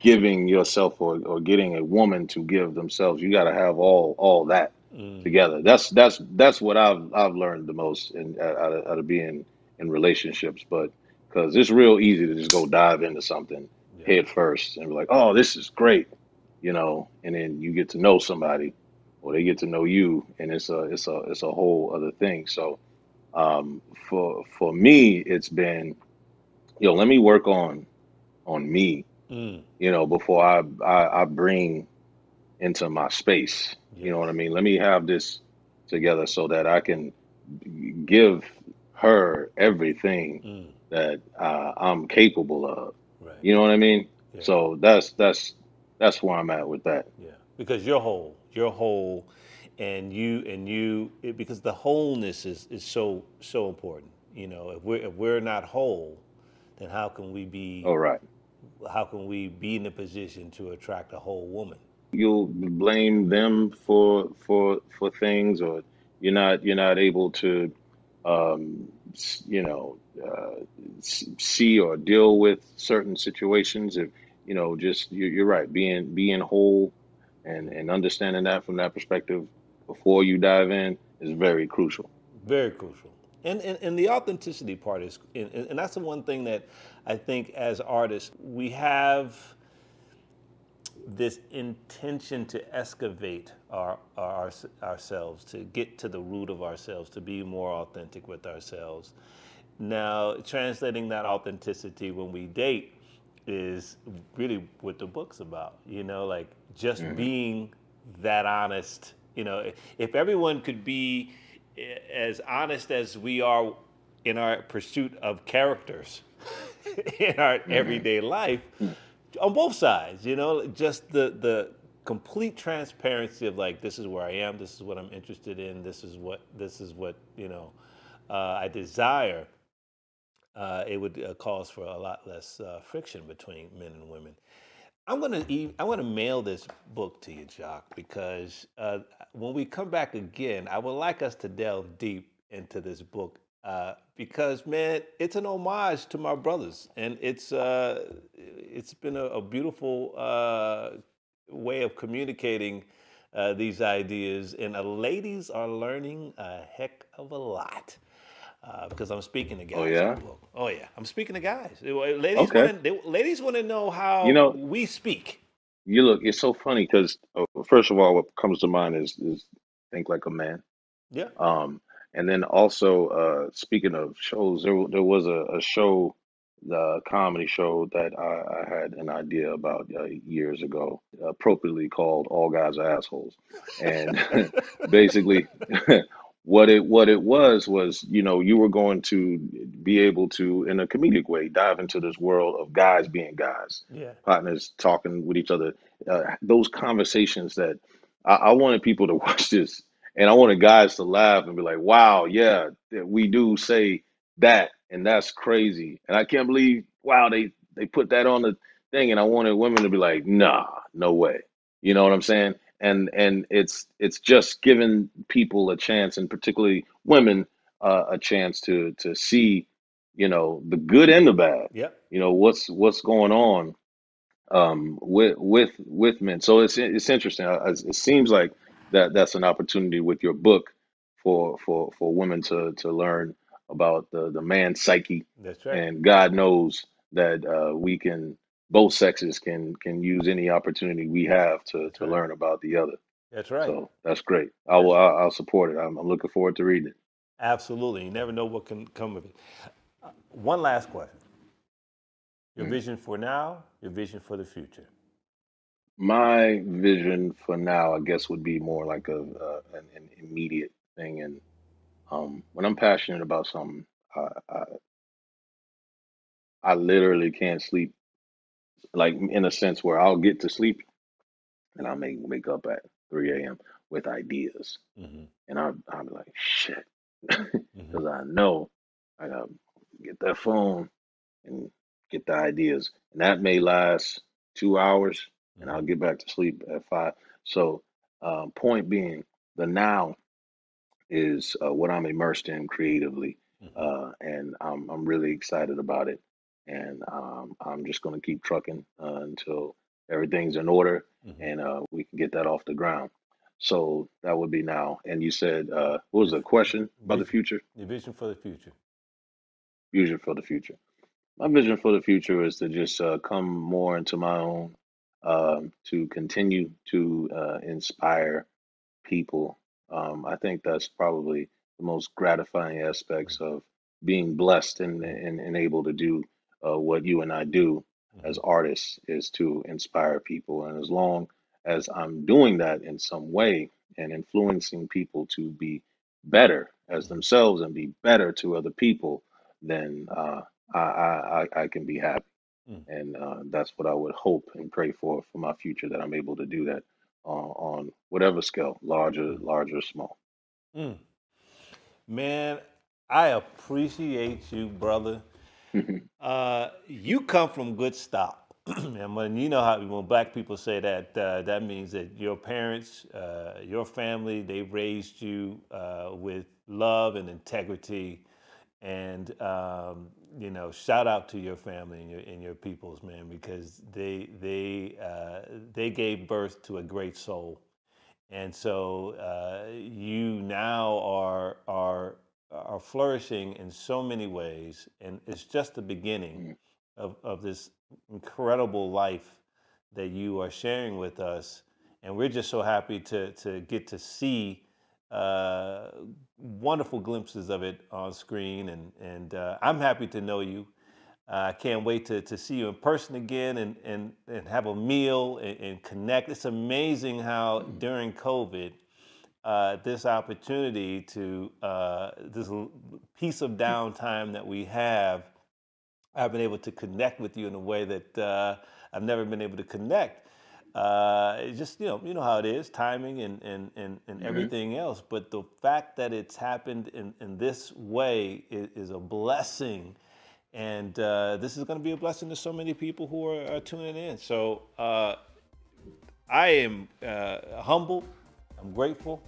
giving yourself or, or getting a woman to give themselves, you got to have all all that Mm, together. That's that's that's what I've I've learned the most in out of, out of being in relationships. But because it's real easy to just go dive into something yeah. head first and be like, oh, this is great, you know, and then you get to know somebody, or they get to know you, and it's a it's a it's a whole other thing. So um, for for me, it's been, yo, let me work on on me, Mm, you know, before I I, I bring into my space. You know what I mean? Let me have this together so that I can give her everything mm, that uh, I'm capable of. right. You know what I mean? Yeah. So that's that's that's where I'm at with that. Yeah, because you're whole. You're whole, and you and you it, because the wholeness is is so so important. You know, if we're if we're not whole, then how can we be All right. how can we be in a position to attract a whole woman? You'll blame them for for for things, or you're not you're not able to, um, you know, uh, see or deal with certain situations. If you know, just you're, you're right, being being whole and and understanding that from that perspective before you dive in is very crucial. Very crucial. And, and, and the authenticity part is, and and that's the one thing that I think as artists, we have this intention to excavate our, our, ourselves, to get to the root of ourselves, to be more authentic with ourselves. Now, translating that authenticity when we date is really what the book's about, you know, like just mm-hmm. being that honest. You know, if everyone could be eh, as honest as we are in our pursuit of characters in our mm-hmm. everyday life, hmm. On both sides, you know, just the the complete transparency of like this is where I am, this is what I'm interested in, this is what this is what you know uh, I desire. Uh, it would uh, cause for a lot less uh, friction between men and women. I'm gonna I'm gonna mail this book to you, Jock, because uh, when we come back again, I would like us to delve deep into this book uh, because man, it's an homage to my brothers, and it's uh, it's been a, a beautiful uh, way of communicating uh, these ideas, and uh, ladies are learning a heck of a lot. Uh, because I'm speaking to Oh guys the yeah. Oh yeah, I'm speaking to guys. Ladies okay. want to. Ladies want to know how You know, we speak. you look. It's so funny because first of all, what comes to mind is is think like a man. Yeah. Um, and then also, uh, speaking of shows, there there was a, a show, the comedy show that I, I had an idea about uh, years ago, appropriately called "All Guys Are Assholes," and basically, what it what it was was, you know, you were going to be able to, in a comedic way, dive into this world of guys being guys, yeah. partners talking with each other, uh, those conversations that I, I wanted people to watch this and I wanted guys to laugh and be like, wow, yeah, that we do say that, and that's crazy. And I can't believe, wow, they they put that on the thing. And I wanted women to be like, nah, no way. You know what I'm saying? And and it's it's just giving people a chance, and particularly women, uh, a chance to to see, you know, the good and the bad. Yeah. You know, what's what's going on um, with with with men. So it's it's interesting. It seems like that that's an opportunity with your book for for for women to to learn about the the man's psyche, That's right. and God knows that uh, we can both sexes can can use any opportunity we have to That's to right. learn about the other. That's right. So that's great. I will I'll, I'll support it. I'm, I'm looking forward to reading it. absolutely. You never know what can come of it. Uh, One last question. Your Mm. vision for now. Your vision for the future. My vision for now, I guess, would be more like a uh, an, an immediate thing, and um, when I'm passionate about something, I, I I literally can't sleep. Like in a sense where I'll get to sleep and I may wake up at 3 a.m. with ideas, hmm and I I'll be like shit, hmm because I know I gotta get that phone and get the ideas, and that may last two hours, and I'll get back to sleep at five. So, um, point being, the now is uh, what I'm immersed in creatively, hmm uh, and I'm I'm really excited about it. And um, I'm just going to keep trucking uh, until everything's in order hmm and uh, we can get that off the ground. So that would be now. And you said, uh, what was the question about the future? Your vision for the future. Vision for the future. My vision for the future is to just uh, come more into my own, um, to continue to uh, inspire people. Um, I think that's probably the most gratifying aspects of being blessed and, and, and able to do uh, what you and I do as artists is to inspire people. And as long as I'm doing that in some way and influencing people to be better as hmm themselves and be better to other people, then uh, I, I I can be happy. Mm. And uh, that's what I would hope and pray for for my future that I'm able to do that uh, on whatever scale, larger, Mm. large or small. Mm. Man, I appreciate you, brother. Uh, you come from good stock. and when you know how when black people say that, uh, that means that your parents, uh, your family, they raised you uh, with love and integrity. And um, you know, shout out to your family and your and your peoples, man, because they they uh, they gave birth to a great soul, and so uh, you now are are are flourishing in so many ways, and it's just the beginning of, of this incredible life that you are sharing with us. And we're just so happy to, to get to see uh, wonderful glimpses of it on screen. And, and uh, I'm happy to know you. I can't wait to, to see you in person again and, and, and have a meal and, and connect. It's amazing how during COVID, uh, this opportunity to uh, this piece of downtime that we have, I've been able to connect with you in a way that uh, I've never been able to connect. Uh, it's just you know you know how it is, timing and and and, and mm-hmm. everything else. But the fact that it's happened in, in this way is, is a blessing, and uh, this is going to be a blessing to so many people who are, are tuning in. So uh, I am humble I'm grateful.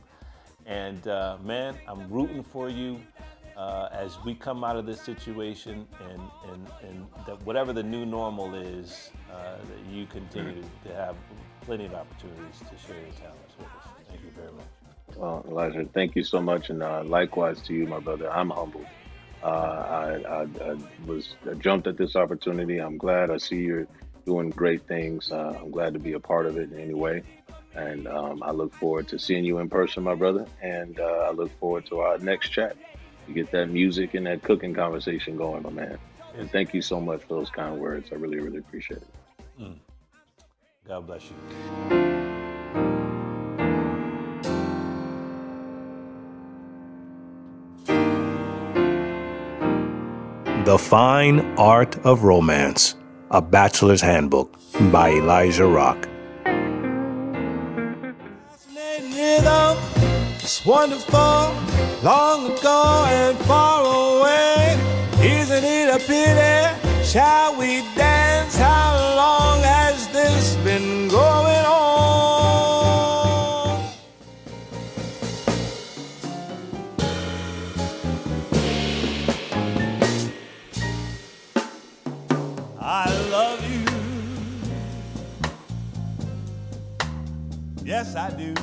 And uh, man, I'm rooting for you uh, as we come out of this situation and, and, and that whatever the new normal is, uh, that you continue to have plenty of opportunities to share your talents with us. Thank you very much. Well, Elijah, thank you so much. And uh, likewise to you, my brother. I'm humbled. Uh, I, I, I, was I jumped at this opportunity. I'm glad I see you're doing great things. Uh, I'm glad to be a part of it in any way. And um, I look forward to seeing you in person, my brother. And uh, I look forward to our next chat to get that music and that cooking conversation going, my man. And thank you so much for those kind words. I really, really appreciate it. Mm. God bless you. The Fine Art of Romance, a Bachelor's Handbook by Elijah Rock. It's wonderful, long ago and far away. Isn't it a pity? Shall we dance? How long has this been going on? I love you. Yes, I do.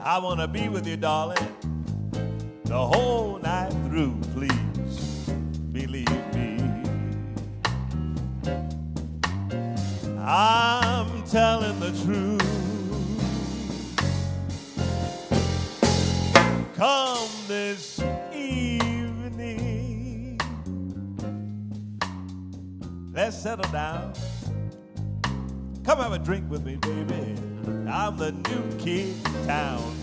I want to be with you, darling, the whole night through. Please believe me. I'm telling the truth. Come this evening. Let's settle down. Come have a drink with me, baby. I'm the new kid in town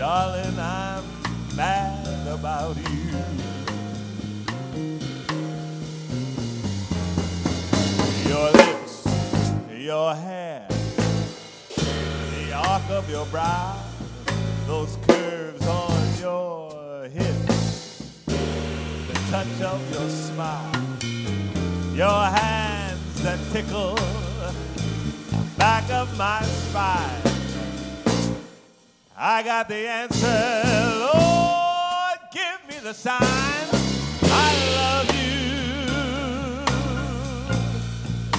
Darling, I'm mad about you. Your lips, your hair, the arc of your brow, those curves on your hips, the touch of your smile, your hands that tickle back of my spine. I got the answer, Lord, give me the sign. I love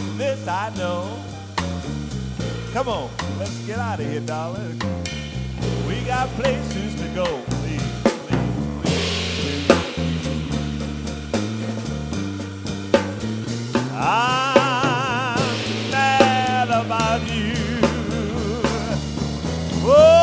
you. This I know. Come on, let's get out of here, darling. We got places to go. Please, please, please. I true.